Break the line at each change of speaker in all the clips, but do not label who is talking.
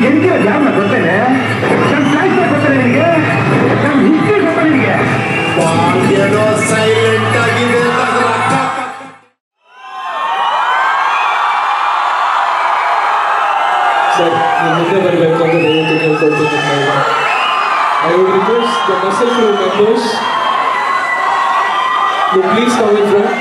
ನೀನ್ ಗೆಲ್ತಿರೋ ಜಾಮ ಗೊತ್ತೇನೆ ನಮ್ ಸಾಹಿತ್ಯ ಗೊತ್ತೇನೆ ನಿನಗೆ ನಮ್ ಹಿಸ್ಟ್ರಿ ಗೊತ್ತ ನಿನಗೆ
ಭಾಗ್ಯನೋ ಸೈಲೆಂಟ್ ಆಗಿದೆ ಅಂತ ಅದ್ರ ಅರ್ಥ
ಸರ್ ನೀವು ಮುಂದೆ ಬರಬೇಕು ಅಂತ ದಯವಿಟ್ಟು ಕೇಳ್ಕೊಳ್ತೀನಿ I would request the muscle crew members to please come in front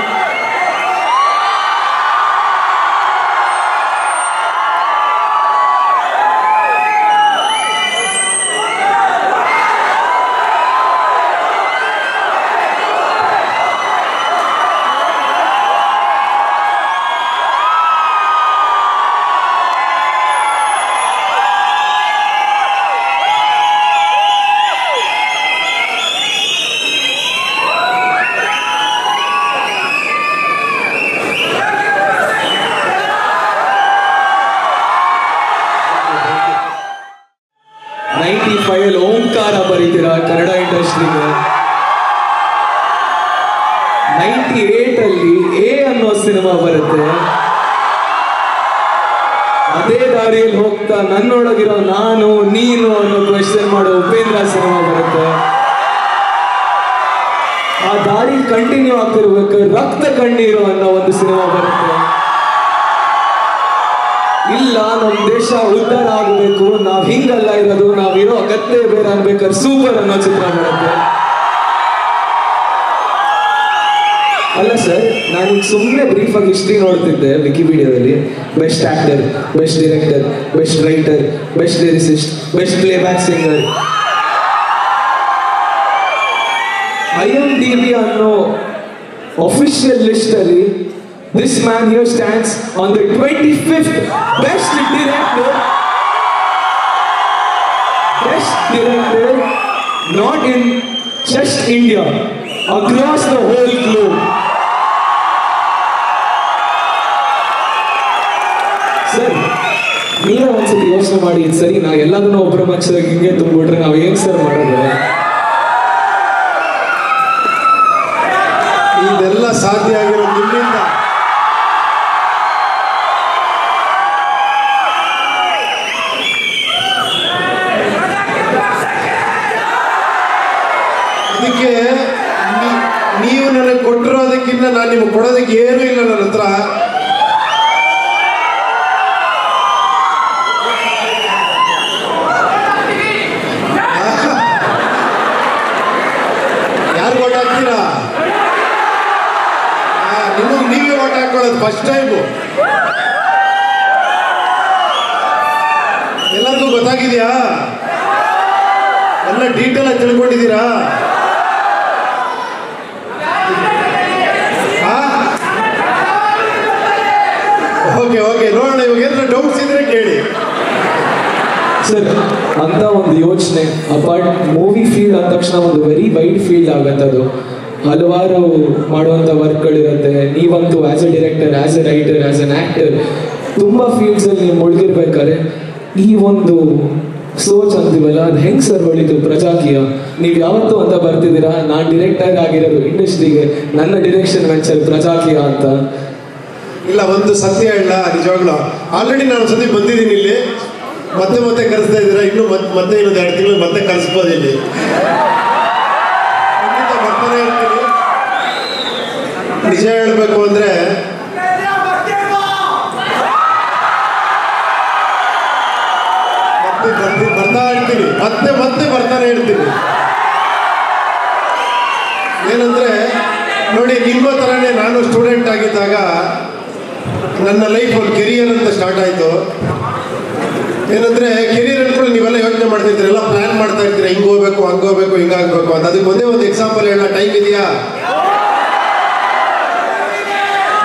ninety five ಅಲ್ಲಿ ಓಂಕಾರ ಬರೀತೀರಾ ಇಂಡಸ್ಟ್ರಿಗೆ ನೈಂಟಿ ಏಟ್ ಅಲ್ಲಿ ಎ ಅನ್ನೋ ಸಿನಿಮಾ ಬರುತ್ತೆ. ಅದೇ ದಾರಿಯಲ್ಲಿ ಹೋಗ್ತಾ ನನ್ನೊಳಗಿರೋ ನಾನು, ನೀನು ಅನ್ನೋ ಕ್ವೆಶನ್ ಮಾಡೋ ಉಪೇಂದ್ರ ಸಿನಿಮಾ ಬರುತ್ತೆ. ಆ ದಾರಿ ಕಂಟಿನ್ಯೂ ಆಗ್ತಿರ್ಬೇಕು, ರಕ್ತ ಕಣ್ಣೀರು ಅನ್ನೋ ಒಂದು ಸಿನಿಮಾ ಬರುತ್ತೆ. ಇಲ್ಲ, ನಮ್ ದೇಶ ಉದ್ಧಾರ ಆಗಬೇಕು ನಾವ್ ಹಿಂಗಲ್ಲ ಇರೋದು ನಾವಿರೋ ಅಗತ್ಯ ಬೇರೆ ಅನ್ಬೇಕಾದ್ರೆ ಸೂಪರ್ ಅನ್ನೋ ಚಿತ್ರ ಮಾಡುತ್ತೆ. ಅಲ್ಲ ಸರ್, ನಾನು ಸುಮ್ಮನೆ ಬ್ರೀಫ್ ಆಗಿ ಹಿಸ್ಟ್ರಿ ನೋಡ್ತಿದ್ದೆ ವಿಕಿಪೀಡಿಯಾದಲ್ಲಿ best actor best director best writer best lyricist best playback singer I M D B ಅನ್ನೋ official list ಅಲ್ಲಿ this man here stands on the twenty fifth best director best director not in just India across the whole globe sir ನೀವೇ ಒಂದ್ಸತಿ ಯೋಚನೆ ಮಾಡಿ ಇದ್ ಸರಿ ನಾ ಎಲ್ಲದನ್ನೂ ಒಬ್ಬರ ಮನಸ್ಸಾಗ ಹಿಂಗೆ ತುಂಬಿಟ್ರೆ ನಾವು ಏನ್ ಸರ್ ಮಾಡೋದು ಸರ್, ಅಂತ ಒಂದು ಯೋಚನೆ. ಅಪಾರ್ಟ್ ಮೂವಿ ಫೀಲ್ಡ್ ಆದ ತಕ್ಷಣ ಒಂದು ವೆರಿ ವೈಡ್ ಫೀಲ್ಡ್ ಆಗತ್ತೆ ಅದು ಹಲವಾರು ಮಾಡುವಂಥ ವರ್ಕ್ಗಳಿರುತ್ತೆ. ನೀವಂತೂ as a director as a writer as an actor ತುಂಬ ಫೀಲ್ಡ್ಸಲ್ಲಿ ನೀವು ಮುಳುಗಿರ್ಬೇಕಾದ್ರೆ, ಈ ಒಂದು ಸೋಚ್ ಅಂತೀವಲ್ಲ, ಅದು ಹೆಂಗ್ ಸರ್ ಹೊಳಿತು ಪ್ರಜಾಕೀಯ. ನೀವು ಯಾವತ್ತೂ ಅಂತ ಬರ್ತಿದ್ದೀರಾ? ನಾನು ಡಿರೆಕ್ಟರ್ ಆಗಿರೋದು ಇಂಡಸ್ಟ್ರಿಗೆ, ನನ್ನ ಡಿರೆಕ್ಷನ್ ವೆಂಚರ್ ಪ್ರಜಾಕೀಯ ಅಂತ.
ಇಲ್ಲ, ಒಂದು ಸತ್ಯ ಇಲ್ಲ ನಿಜವಾಗ್ಲೂ. ಆಲ್ರೆಡಿ ನಾನು ಸತಿ ಬಂದಿದ್ದೀನಿ ಇಲ್ಲಿ. ಮತ್ತೆ ಮತ್ತೆ ಕರೆಸ್ತಾ ಇದ್ದೀರಾ? ಇನ್ನು ಮತ್- ಮತ್ತೆ ಇನ್ನೊಂದು ಎರಡು ತಿಂಗಳು ಮತ್ತೆ ಕರೆಸ್ಬೋದು ಇಲ್ಲಿ. ಬರ್ತಾನೆ ನಿಜ ಹೇಳಬೇಕು ಅಂದ್ರೆ, ಮತ್ತೆ ಬರ್ತಾ ಇರ್ತೀನಿ. ಮತ್ತೆ ಮತ್ತೆ ಬರ್ತಾನೆ ಇರ್ತೀನಿ. ಏನಂದ್ರೆ, ನೋಡಿ, ನಿಮ್ಮ ಥರನೇ ನಾನು ಸ್ಟೂಡೆಂಟ್ ಆಗಿದ್ದಾಗ ನನ್ನ ಲೈಫ್ ಒಂದು ಕೆರಿಯರ್ ಅಂತ ಸ್ಟಾರ್ಟ್ ಆಯಿತು. ಏನಂದ್ರೆ ಕೆರಿಯರ್ ಅನ್ಕೊಂಡು ನೀವೆಲ್ಲ ಯೋಚನೆ ಮಾಡ್ತಿರ್ತೀರ ಎಲ್ಲ ಪ್ಲಾನ್ ಮಾಡ್ತಾ ಇರ್ತೀರ, ಹಿಂಗ್ ಹೋಗ್ಬೇಕು, ಹಂಗ ಹೋಗ್ಬೇಕು ಹಿಂಗಾಗಬೇಕು ಅಂತ. ಅದಕ್ಕೆ ಒಂದೇ ಒಂದು ಎಕ್ಸಾಂಪಲ್ ಹೇಳ ಟೈಮ್ ಇದೆಯಾ?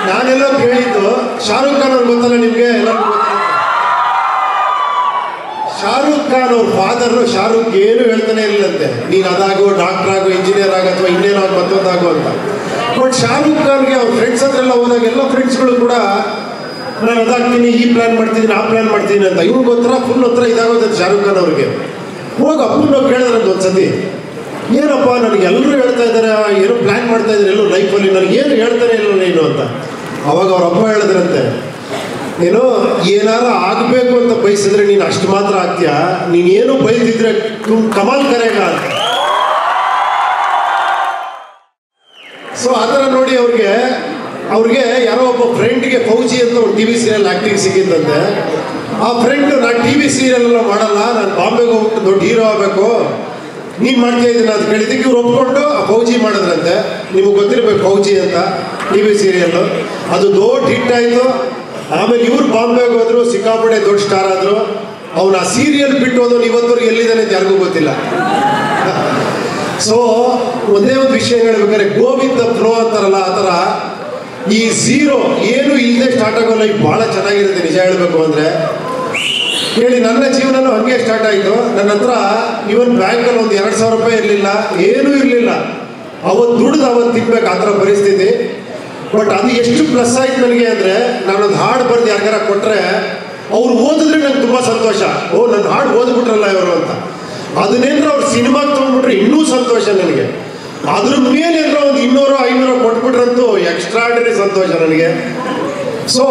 ನಾನೆಲ್ಲ ಕೇಳಿದ್ದು, ಶಾರುಖ್ ಖಾನ್ ಅವ್ರು ಗೊತ್ತಲ್ಲ ನಿಮ್ಗೆ? ಶಾರುಖ್ ಖಾನ್ ಅವ್ರ ಫಾದರ್ ಶಾರುಖ್ ಏನು ಹೇಳ್ತಾನೆ ಇರಲಿಲ್ಲಂತೆ ನೀನ್ ಅದಾಗೋ ಡಾಕ್ಟರ್ ಆಗು ಇಂಜಿನಿಯರ್ ಆಗು, ಅಥವಾ ಇನ್ನೇನೋ ಆಗು ಮತ್ತೊಂದಾಗು ಅಂತ. ಬಟ್ ಶಾರುಖ್ ಖಾನ್ಗೆ ಅವ್ರ ಫ್ರೆಂಡ್ಸ್ ಹೋದಾಗ ಎಲ್ಲ ಫ್ರೆಂಡ್ಸ್ಗಳು ಕೂಡ ನಾನು ಅದಾಗ್ತೀನಿ ಈ ಪ್ಲಾನ್ ಮಾಡ್ತೀನಿ ಆ ಪ್ಲಾನ್ ಮಾಡ್ತೀನಿ ಅಂತ. ಇವ್ರಿಗೆ ಒಂಥರ ಫುಲ್ ಹತ್ರ ಇದಾಗೋದು ಶಾರುಖ್ ಖಾನ್ ಅವ್ರಿಗೆ. ಹೋಗಿ ಅಪ್ಪನ ಒಂದು ಒಂದ್ಸತಿ. ಏನಪ್ಪ ನನಗೆ ಎಲ್ಲರೂ ಹೇಳ್ತಾ ಇದ್ದಾರೆ ಏನೋ ಪ್ಲಾನ್ ಮಾಡ್ತಾ ಇದ್ದಾರೆ ಎಲ್ಲೋ ಲೈಫಲ್ಲಿ ನನಗೆ ಏನು ಹೇಳ್ತಾರೆ ಇಲ್ಲ ನೀನು ಅಂತ. ಅವಾಗ ಅವ್ರ ಅಪ್ಪ ಹೇಳಿದ್ರಂತೆ, ನೀನು ಏನಾರ ಆಗಬೇಕು ಅಂತ ಬಯಸಿದ್ರೆ ನೀನು ಅಷ್ಟು ಮಾತ್ರ ಆಗ್ತೀಯ? ನೀನು ಏನು ಬಯಸಿದ್ರೆ ಕಮಾಲ್ ಕರೆಗ ಅಂತ. ಸೊ ಆ ನೋಡಿ ಅವ್ರಿಗೆ ಅವ್ರಿಗೆ ಯಾರೋ ಒಬ್ಬ ಫ್ರೆಂಡ್ಗೆ ಫೌಜಿ ಅಂತ ಒಂದು ಟಿ ವಿ ಸೀರಿಯಲ್ ಆಕ್ಟಿಂಗ್ ಸಿಕ್ಕಿದ್ದಂತೆ ಆ ಫ್ರೆಂಡ್ ನಾನು ಟಿ ವಿ ಸೀರಿಯಲ್ ಎಲ್ಲ ಮಾಡಲ್ಲ, ನಾನು ಬಾಂಬೆಗೆ ಹೋಗ್ಬಿಟ್ಟು ದೊಡ್ಡ ಹೀರೋ ಆಗಬೇಕು. ನೀನು ಮಾಡ್ತಾ ಇದ್ದೀನಿ ಅಂತ ಕೇಳಿದ್ದಕ್ಕೆ ಇವ್ರು ಒಪ್ಕೊಂಡು ಆ ಫೌಜಿ ಮಾಡಿದ್ರಂತೆ. ನಿಮಗೆ ಗೊತ್ತಿರಬೇಕು ಫೌಜಿ ಅಂತ ಟಿ ವಿ ಸೀರಿಯಲ್ಲು ಅದು ದೊಡ್ಡ ಹಿಟ್ ಆಯಿತು. ಆಮೇಲೆ ಇವ್ರು ಬಾಂಬೆಗೆ ಹೋದ್ರು ಸಿಕ್ಕಾಪಡೆ ದೊಡ್ಡ ಸ್ಟಾರ್ ಆದ್ರು. ಅವ್ನು ಆ ಸೀರಿಯಲ್ ಬಿಟ್ಟು ಹೋದವ್ನು ಇವತ್ತವರೆಗೆ ಎಲ್ಲಿದ್ದಾನೆ ಅಂತ ಯಾರಿಗೂ ಗೊತ್ತಿಲ್ಲ. ಸೊ ಒಂದೇ ಒಂದು ವಿಷಯ ಹೇಳ್ಬೇಕಾದ್ರೆ, ಗೋವಿಂದ ಪ್ರೋ ಅಂತಾರಲ್ಲ, ಆ ಥರ ಈ ಝೀರೋ ಏನು ಇಲ್ಲದೆ ಸ್ಟಾರ್ಟ್ ಆಗೋ ಲೈಫ್ ಭಾಳ ಚೆನ್ನಾಗಿರುತ್ತೆ, ನಿಜ ಹೇಳಬೇಕು ಅಂದರೆ. ಹೇಳಿ ನನ್ನ ಜೀವನನೂ ಹಂಗೆ ಸ್ಟಾರ್ಟ್ ಆಯಿತು. ನನ್ನ ಹತ್ರ ಇವನ್ ಬ್ಯಾಂಕಲ್ಲಿ ಒಂದು ಎರಡು ಸಾವಿರ ರೂಪಾಯಿ ಇರಲಿಲ್ಲ, ಏನೂ ಇರಲಿಲ್ಲ. ಅವತ್ತು ದುಡ್ದು ಅವತ್ತು ತಿನ್ಬೇಕು, ಆ ಥರ ಪರಿಸ್ಥಿತಿ. ಬಟ್ ಅದು ಎಷ್ಟು ಪ್ಲಸ್ ಆಯ್ತು ನನಗೆ ಅಂದರೆ, ನಾನೊಂದು ಹಾಡು ಬರೆದು ಯಾರಿಗಾರ ಕೊಟ್ಟರೆ ಅವ್ರು ಓದಿದ್ರೆ ನಂಗೆ ತುಂಬ ಸಂತೋಷ. ಓ ನನ್ನ ಹಾಡು ಓದ್ಬಿಟ್ರಲ್ಲ ಇವರು ಅಂತ. ಅದನ್ನೇನಾರ ಅವ್ರು ಸಿನಿಮಾಗೆ ತೊಗೊಂಡ್ಬಿಟ್ರೆ ಇನ್ನೂ ಸಂತೋಷ ನನಗೆ. ಅದ್ರ ಮೇಲೆ ಒಂದು ಇನ್ನೂರು, ಐನೂರು ಕೊಟ್ಬಿಟ್ರಂತೂ ಎಕ್ಸ್ಟ್ರಾರ್ಡಿನರಿ ಸಂತೋಷ ನನಗೆ. ಸೊ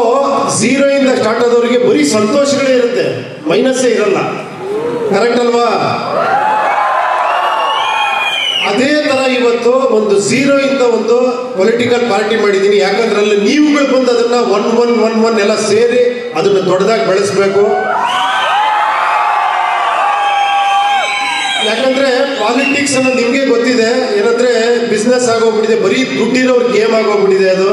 ಇಂದ ಸ್ಟಾರ್ಟ್ ಆದವರಿಗೆ ಬರೀ ಸಂತೋಷಗಳೇ ಇರುತ್ತೆ. ಮೈನಸ್ಸೇ ಇರಲ್ಲ. ಕರೆಕ್ಟ್ ಅಲ್ವಾ? ಅದೇ ತರ ಇವತ್ತು ಒಂದು ಝೀರೋ ಇಂದ ಒಂದು ಪೊಲಿಟಿಕಲ್ ಪಾರ್ಟಿ ಮಾಡಿದ್ದೀನಿ. ಯಾಕಂದ್ರೆ ಅಲ್ಲಿ ನೀವುಗಳು ಬಂದು ಅದನ್ನ ಒನ್ ಒನ್ ಒನ್ ಒನ್ ಎಲ್ಲ ಸೇರಿ ಅದನ್ನ ದೊಡ್ಡದಾಗಿ ಬೆಳೆಸ್ಬೇಕು. ಯಾಕಂದ್ರೆ ಪಾಲಿಟಿಕ್ಸ್ ಅನ್ನೋದು ನಿಮ್ಗೆ ಗೊತ್ತಿದೆ. ಏನಂದ್ರೆ ಬಿಸ್ನೆಸ್ ಆಗೋಗ್ಬಿಟ್ಟಿದೆ. ಬರೀ ದುಡ್ಡಿರೋರು ಗೇಮ್ ಆಗೋಗ್ಬಿಟ್ಟಿದೆ ಅದು.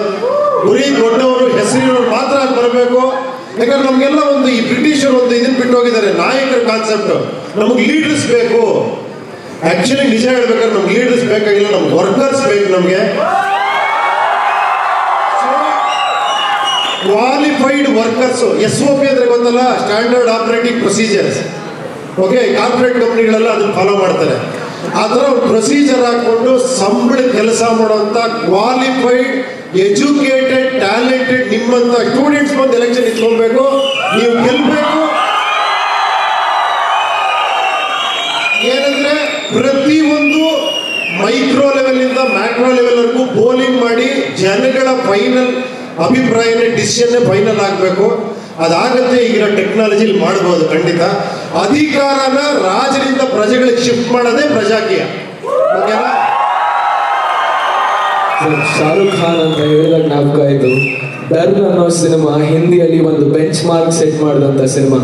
ಬರೀ ದೊಡ್ಡವರು, ಹೆಸರಿರೋರು ಮಾತ್ರ ಅಲ್ಲಿ ಬರಬೇಕು. ಯಾಕಂದ್ರೆ ನಮ್ಗೆಲ್ಲ ಒಂದು ಈ ಬ್ರಿಟಿಷರು ಒಂದು ಇದನ್ನ ಬಿಟ್ಟು ಹೋಗಿದ್ದಾರೆ ನಾಯಕರ ಕಾನ್ಸೆಪ್ಟ್ ನಮಗೆ ಲೀಡರ್ಸ್ ಬೇಕು. ಆಕ್ಚುಲಿ ನಿಜ ಹೇಳ್ಬೇಕಾದ್ರೆ ನಮ್ಗೆ ಲೀಡರ್ಸ್ ಬೇಕಾಗಿಲ್ಲ ನಮ್ಗೆ ವರ್ಕರ್ಸ್ ಬೇಕು ನಮಗೆ. Qualified workers S O P ಅಂದ್ರೆ ಗೊತ್ತಲ್ಲ? Standard operating procedures okay corporate ಕಂಪ್ನಿಗಳೆಲ್ಲ ಅದನ್ನ ಫಾಲೋ ಮಾಡ್ತಾರೆ. ಆ ಥರ ಪ್ರೊಸೀಜರ್ ಹಾಕೊಂಡು ಸಂಬಳ ಕೆಲಸ ಮಾಡುವಂತ ಕ್ವಾಲಿಫೈಡ್ ಎಜುಕೇಟೆಡ್ ಟ್ಯಾಲೆಂಟೆಡ್ ನಿಮ್ಮಂತ ಸ್ಟೂಡೆಂಟ್ಸ್ ಬಂದು ಎಲೆಕ್ಷನ್ ಇಟ್ಕೊಳ್ಬೇಕು ನೀವು ಗೆಲ್ಲಬೇಕು ಏನಂದ್ರೆ ಒಂದು ಮೈಕ್ರೋ ಲೆವೆಲ್ ಇಂದ ಮ್ಯಾಕ್ರೋ ಲೆವೆಲ್ ವರೆಗೂ ಬೋಲಿಂಗ್ ಮಾಡಿ ಜನಗಳ ಫೈನಲ್ ಅಭಿಪ್ರಾಯನೇ ಡಿಸಿಷನ್ನೇ ಫೈನಲ್ ಆಗಬೇಕು. ಅದಾಗತ್ತೆ ಈಗಿನ ಟೆಕ್ನಾಲಜಿಲಿ ಮಾಡ್ಬೋದು ಖಂಡಿತ. ಅಧಿಕಾರನ ರಾಜರಿಂದ ಪ್ರಜೆಗಳಿಗೆ ಶಿಫ್ಟ್ ಮಾಡೋದೇ ಪ್ರಜಾಕೀಯ.
ಶಾರುಖ್ ಖಾನ್ ಅಂತ ಹೇಳಿದಾಗ ನಾಲ್ಕು ಆಯ್ತು ಡರ್ ಅನ್ನೋ ಸಿನಿಮಾ ಹಿಂದಿಯಲ್ಲಿ ಒಂದು ಬೆಂಚ್ ಮಾರ್ಕ್ ಸೆಟ್ ಮಾಡಿದಂತ ಸಿನಿಮಾ.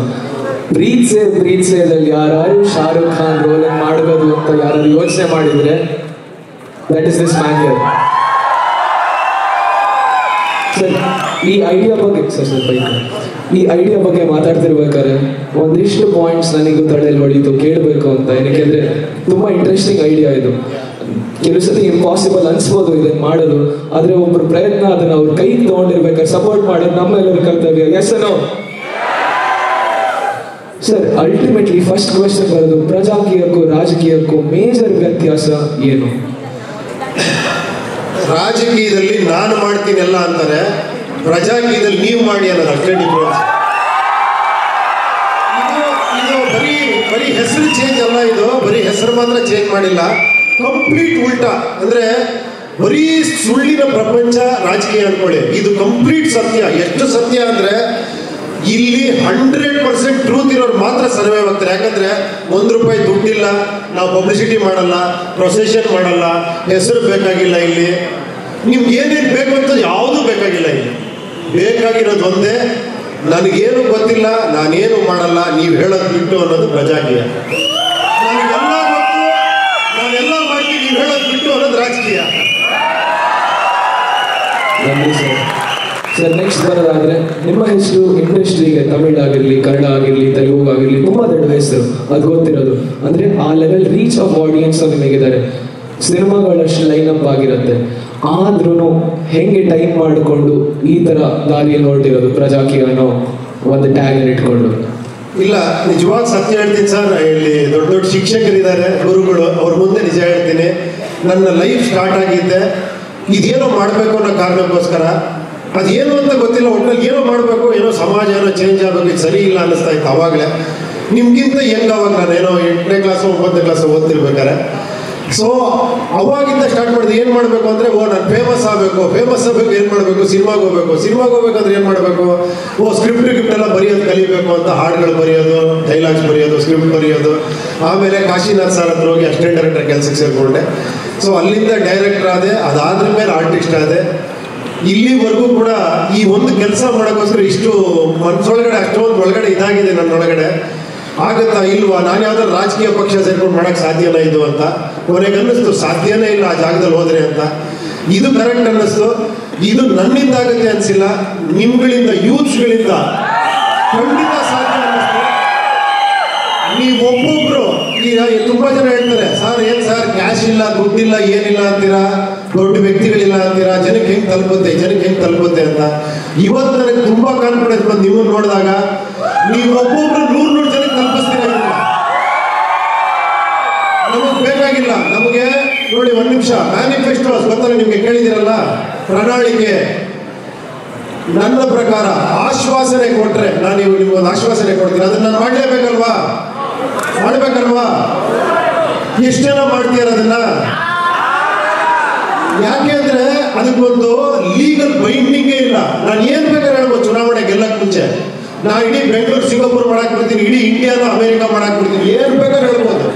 ಪ್ರೀತ್ಸೆ ಸೇದಲ್ಲಿ ಯಾರು ಶಾರುಖ್ ಖಾನ್ ರೋಲ್ ಮಾಡಬಹುದು ಅಂತ ಯಾರು ಯೋಚನೆ ಮಾಡಿದ್ರೆ ದಟ್ ಇಸ್ ದಿಸ್ ಮ್ಯಾನ್ ಈ ಐಡಿಯಾ ಬಗ್ಗೆ ಸರ್ ಸ್ವಲ್ಪ ಈ ಐಡಿಯಾ ಬಗ್ಗೆ ಮಾತಾಡ್ತಿರ್ಬೇಕಾದ್ರೆ ಒಂದಿಷ್ಟು ಪಾಯಿಂಟ್ಸ್ ನನಗೂ ತಡೆಯಲ್ಲಿ ಹೊಡೀತು ಕೇಳಬೇಕು ಅಂತ. ಏನಕ್ಕೆ ತುಂಬಾ ಇಂಟ್ರೆಸ್ಟಿಂಗ್ ಐಡಿಯಾ ಇದು. ಕೆಲವು ಸತಿ ಇಂಪಾಸಿಬಲ್ ಅನ್ಸ್ಬೋದು ಇದನ್ನ ಮಾಡೋದು ಆದ್ರೆ ಒಬ್ರು ಪ್ರಯತ್ನ ಅದನ್ನ ಅವ್ರ ಕೈ ತಗೊಂಡಿರ್ಬೇಕಾದ್ರೆ ಸಪೋರ್ಟ್ ಮಾಡೋದು ನಮ್ಮೆಲ್ಲರೂ ಕರ್ತವ್ಯ. Yes no sir ultimately first question ಬರೋದು ಪ್ರಜಾಕೀಯಕ್ಕೂ ರಾಜಕೀಯಕ್ಕೂ ಮೇಜರ್ ವ್ಯತ್ಯಾಸ ಏನು?
ರಾಜಕೀಯದಲ್ಲಿ ನಾನು ಮಾಡ್ತೀನಿ ಎಲ್ಲ ಅಂತಾರೆ ಪ್ರಜಾಕೀಯದಲ್ಲಿ ನೀವು ಮಾಡಿ ಅನ್ನೋದು ಅಷ್ಟೇ ಡಿಫ್ರೆನ್ಸ್ ಇದು ಇದು ಬರೀ ಬರೀ ಹೆಸರು ಚೇಂಜ್ ಅಲ್ಲ ಇದು. ಬರೀ ಹೆಸರು ಮಾತ್ರ ಚೇಂಜ್ ಮಾಡಿಲ್ಲ. ಕಂಪ್ಲೀಟ್ ಉಲ್ಟಾ. ಅಂದ್ರೆ ಬರೀ ಸುಳ್ಳಿನ ಪ್ರಪಂಚ ರಾಜಕೀಯ ಅನ್ಕೊಳ್ಳಿ. ಇದು ಕಂಪ್ಲೀಟ್ ಸತ್ಯ. ಎಷ್ಟು ಸತ್ಯ ಅಂದ್ರೆ ಇಲ್ಲಿ ಹಂಡ್ರೆಡ್ ಪರ್ಸೆಂಟ್ ಟ್ರೂತ್ ಇರೋರು ಮಾತ್ರ ಸರ್ವೆ ಆಗ್ತಾರೆ ಯಾಕಂದ್ರೆ ಒಂದು ರೂಪಾಯಿ ದುಡ್ಡಿಲ್ಲ, ನಾವು ಪಬ್ಲಿಸಿಟಿ ಮಾಡಲ್ಲ ಪ್ರೊಸೆಷನ್ ಮಾಡಲ್ಲ, ಹೆಸರು ಬೇಕಾಗಿಲ್ಲ ಇಲ್ಲಿ. ನಿಮ್ಗೆ ಏನೇನು ಬೇಕು ಅಂತ ಯಾವುದೂ ಬೇಕಾಗಿಲ್ಲ ಇಲ್ಲಿ. ಬೇಕಾಗಿರೋದು ಒಂದೇ, ನನಗೇನು ಗೊತ್ತಿಲ್ಲ, ನಾನೇನು ಮಾಡಲ್ಲ, ನೀವು ಹೇಳೋದು ಬಿಟ್ಟು ಅನ್ನೋದು ಪ್ರಜಾಕೀಯ. ನನಗೆಲ್ಲ ಗೊತ್ತು, ನಾನೆಲ್ಲ ಮಾಡ್ತೀನಿ, ನೀವು ಹೇಳೋದು ಬಿಟ್ಟು ಅನ್ನೋದು ರಾಜಕೀಯ.
ಸರ್ ನೆಕ್ಸ್ಟ್ ಬರೋದಾದ್ರೆ, ನಿಮ್ಮ ಹೆಸರು ಇಂಡಸ್ಟ್ರಿಗೆ ತಮಿಳ್ ಆಗಿರಲಿ, ಕನ್ನಡ ಆಗಿರಲಿ, ತೆಲುಗು ಆಗಿರಲಿ, ತುಂಬಾ ದೊಡ್ಡ ಹೆಸರು, ಅದು ಗೊತ್ತಿರೋದು. ಅಂದ್ರೆ ಆ ಲೆವೆಲ್ ರೀಚ್ ಆಫ್ ಆಡಿಯನ್ಸ್ ನಿಮಗಿದ್ದಾರೆ. ಸಿನಿಮಾಗಳಷ್ಟು ಲೈನ್ ಅಪ್ ಆಗಿರುತ್ತೆ. ಆದ್ರೂ ಹೆಂಗೆ ಟೈಮ್ ಮಾಡಿಕೊಂಡು ಈ ತರ ದಾರಿಯಲ್ಲಿ ಹೊರಟಿರೋದು ಪ್ರಜಾಕಿ ಅನ್ನೋ ಒಂದು ಟ್ಯಾಗ್ ಇಟ್ಕೊಂಡು?
ಇಲ್ಲ, ನಿಜವಾಗ ಸತ್ಯ ಹೇಳ್ತೀನಿ ಸರ್. ಇಲ್ಲಿ ದೊಡ್ಡ ದೊಡ್ಡ ಶಿಕ್ಷಕರಿದ್ದಾರೆ, ಗುರುಗಳು. ಅವ್ರ ಮುಂದೆ ನಿಜ ಹೇಳ್ತೀನಿ. ನನ್ನ ಲೈಫ್ ಸ್ಟಾರ್ಟ್ ಆಗಿದ್ದೆ. ಇದೇನೋ ಮಾಡಬೇಕು ಅನ್ನೋ ಕಾರಣಕ್ಕೋಸ್ಕರ. ಅದೇನು ಅಂತ ಗೊತ್ತಿಲ್ಲ. ಒಟ್ಟಿನಲ್ಲಿ ಏನೋ ಮಾಡಬೇಕು, ಏನೋ ಸಮಾಜ, ಏನೋ ಚೇಂಜ್ ಆಗಬೇಕು ಸರಿ ಇಲ್ಲ ಅನ್ನಿಸ್ತಾ ಇತ್ತು ಅವಾಗಲೇ. ನಿಮ್ಗಿಂತ ಹೆಂಗ್ ಅವಾಗ ನಾನೇನೋ ಎಂಟನೇ ಕ್ಲಾಸು ಒಂಬತ್ತನೇ ಕ್ಲಾಸು ಓದ್ತಿರ್ಬೇಕಾರೆ ಸೊ ಅವಾಗಿಂದ ಸ್ಟಾರ್ಟ್ ಮಾಡಿದೆ, ಏನು ಮಾಡಬೇಕು ಅಂದರೆ, ಓ, ನಾನು ಫೇಮಸ್ ಆಗಬೇಕು ಫೇಮಸ್ ಆಗಬೇಕು, ಏನು ಮಾಡಬೇಕು? ಸಿನಿಮಾಗೆ ಹೋಗ್ಬೇಕು. ಸಿನಿಮಾಗೆ ಹೋಗ್ಬೇಕಂದ್ರೆ ಏನು ಮಾಡಬೇಕು? ಓ ಸ್ಕ್ರಿಪ್ಟ್ ಗಿಫ್ಟ್ ಎಲ್ಲ ಬರೆಯೋದು ಕಲಿಬೇಕು ಅಂತ ಹಾಡುಗಳು ಬರೆಯೋದು ಡೈಲಾಗ್ಸ್ ಬರೆಯೋದು ಸ್ಕ್ರಿಪ್ಟ್ ಬರೆಯೋದು. ಆಮೇಲೆ ಕಾಶಿನಾಥ್ ಸರ್ ಹತ್ರ ಹೋಗಿ ಅಸಿಸ್ಟೆಂಟ್ ಡೈರೆಕ್ಟರ್ ಕೆಲಸಕ್ಕೆ ಸೇರಿಕೊಂಡೆ. ಸೊ ಅಲ್ಲಿಂದ ಡೈರೆಕ್ಟರ್ ಆದೆ, ಅದಾದ್ರ ಮೇಲೆ ಆರ್ಟಿಸ್ಟ್ ಆದೆ. ಇಲ್ಲಿವರೆಗೂ ಕೂಡ ಈ ಒಂದು ಕೆಲಸ ಮಾಡೋಕ್ಕೋಸ್ಕರ ಇಷ್ಟು ಮನಸ್ಸೊಳಗಡೆ ಅಷ್ಟೊಂದು ಒಳಗಡೆ ಇದಾಗಿದೆ ನನ್ನೊಳಗಡೆ. ಆಗತ್ತಾ ಇಲ್ವಾ? ನಾನು ಯಾವ್ದಾದ್ರು ರಾಜಕೀಯ ಪಕ್ಷ ಸೇರ್ಕೊಂಡು ಮಾಡಕ್ ಸಾಧ್ಯನ ಇದು ಅಂತ. ಕೊನೆಗೆ ಅನ್ನಿಸ್ತು, ಸಾಧ್ಯನೇ ಇಲ್ಲ ಆ ಜಾಗದಲ್ಲಿ ಹೋದ್ರೆ ಅಂತ. ಇದು ಕರೆಕ್ಟ್ ಅನ್ನಿಸ್ತು. ಇದು ನನ್ನಿಂದ ಆಗುತ್ತೆ ಅನ್ಸಿಲ್ಲ. ನಿಮ್ಗಳಿಂದ ಯೂತ್ಸ್ಗಳಿಂದ ಖಂಡಿತ ಸಾಧ್ಯ ಅನ್ನಿಸ್ತು. ನೀವು ಒಬ್ಬೊಬ್ರು, ಈಗ ತುಂಬಾ ಜನ ಹೇಳ್ತಾರೆ, ಸರ್, ಏನ್ ಸರ್? ಕ್ಯಾಶ್ ಇಲ್ಲ, ದುಡ್ಡಿಲ್ಲ, ಏನಿಲ್ಲ ಅಂತೀರಾ? ದೊಡ್ಡ ವ್ಯಕ್ತಿಗಳಿಲ್ಲ ಅಂತೀರಾ? ಜನಕ್ಕೆ ಹೆಂಗ್ ತಲುಪುತ್ತೆ? ಜನಕ್ಕೆ ಹೆಂಗ್ ತಲುಪುತ್ತೆ? ಅಂತ. ಇವತ್ತು ನನಗೆ ತುಂಬಾ ಕಾನ್ಫಿಡೆನ್ಸ್ ಬಂದು ನೀವು ನೋಡಿದಾಗ, ನೀವು ಒಬ್ಬೊಬ್ರು ನೂರ್ ನಿಮಿಷ. ಮ್ಯಾನಿಫೆಸ್ಟೋ ಗೊತ್ತಲ್ಲ ನಿಮಗೆ ಕೇಳಿದಿರಲ್ಲ? ಪ್ರಣಾಳಿಕೆ ನನ್ನ ಪ್ರಕಾರ ಆಶ್ವಾಸನೆ ಕೊಟ್ರೆ, ನಾನು ನಿಮ್ಗೊಂದು ಆಶ್ವಾಸನೆ ಕೊಡ್ತೀನಿ. ಅದನ್ನ ನಾನು ಮಾಡಲೇಬೇಕಲ್ವಾ? ಮಾಡ್ಬೇಕಲ್ವಾ? ಎಷ್ಟು ಜನ ಮಾಡ್ತೀರ ಅದನ್ನ? ಯಾಕೆ ಅಂದ್ರೆ ಅದಕ್ಕೊಂದು ಲೀಗಲ್ ಬೈಂಡಿಂಗೇ ಇಲ್ಲ. ನಾನು ಏನ್ ಬೇಕಾದ್ರೆ ಹೇಳ್ಬೋದು ಚುನಾವಣೆ ಗೆಲ್ಲಕ್ ಮುಂಚೆ. ನಾ ಇಡೀ ಬೆಂಗಳೂರು, ಸಿಂಗಾಪುರ್ ಮಾಡಕ್ ಬಿಡ್ತೀನಿ ಇಡೀ ಇಂಡಿಯಾನ ಅಮೆರಿಕ ಮಾಡಕ್ ಬಿಡ್ತೀನಿ ಏನ್ ಬೇಕಾದ್ರೆ ಹೇಳ್ಬೋದು.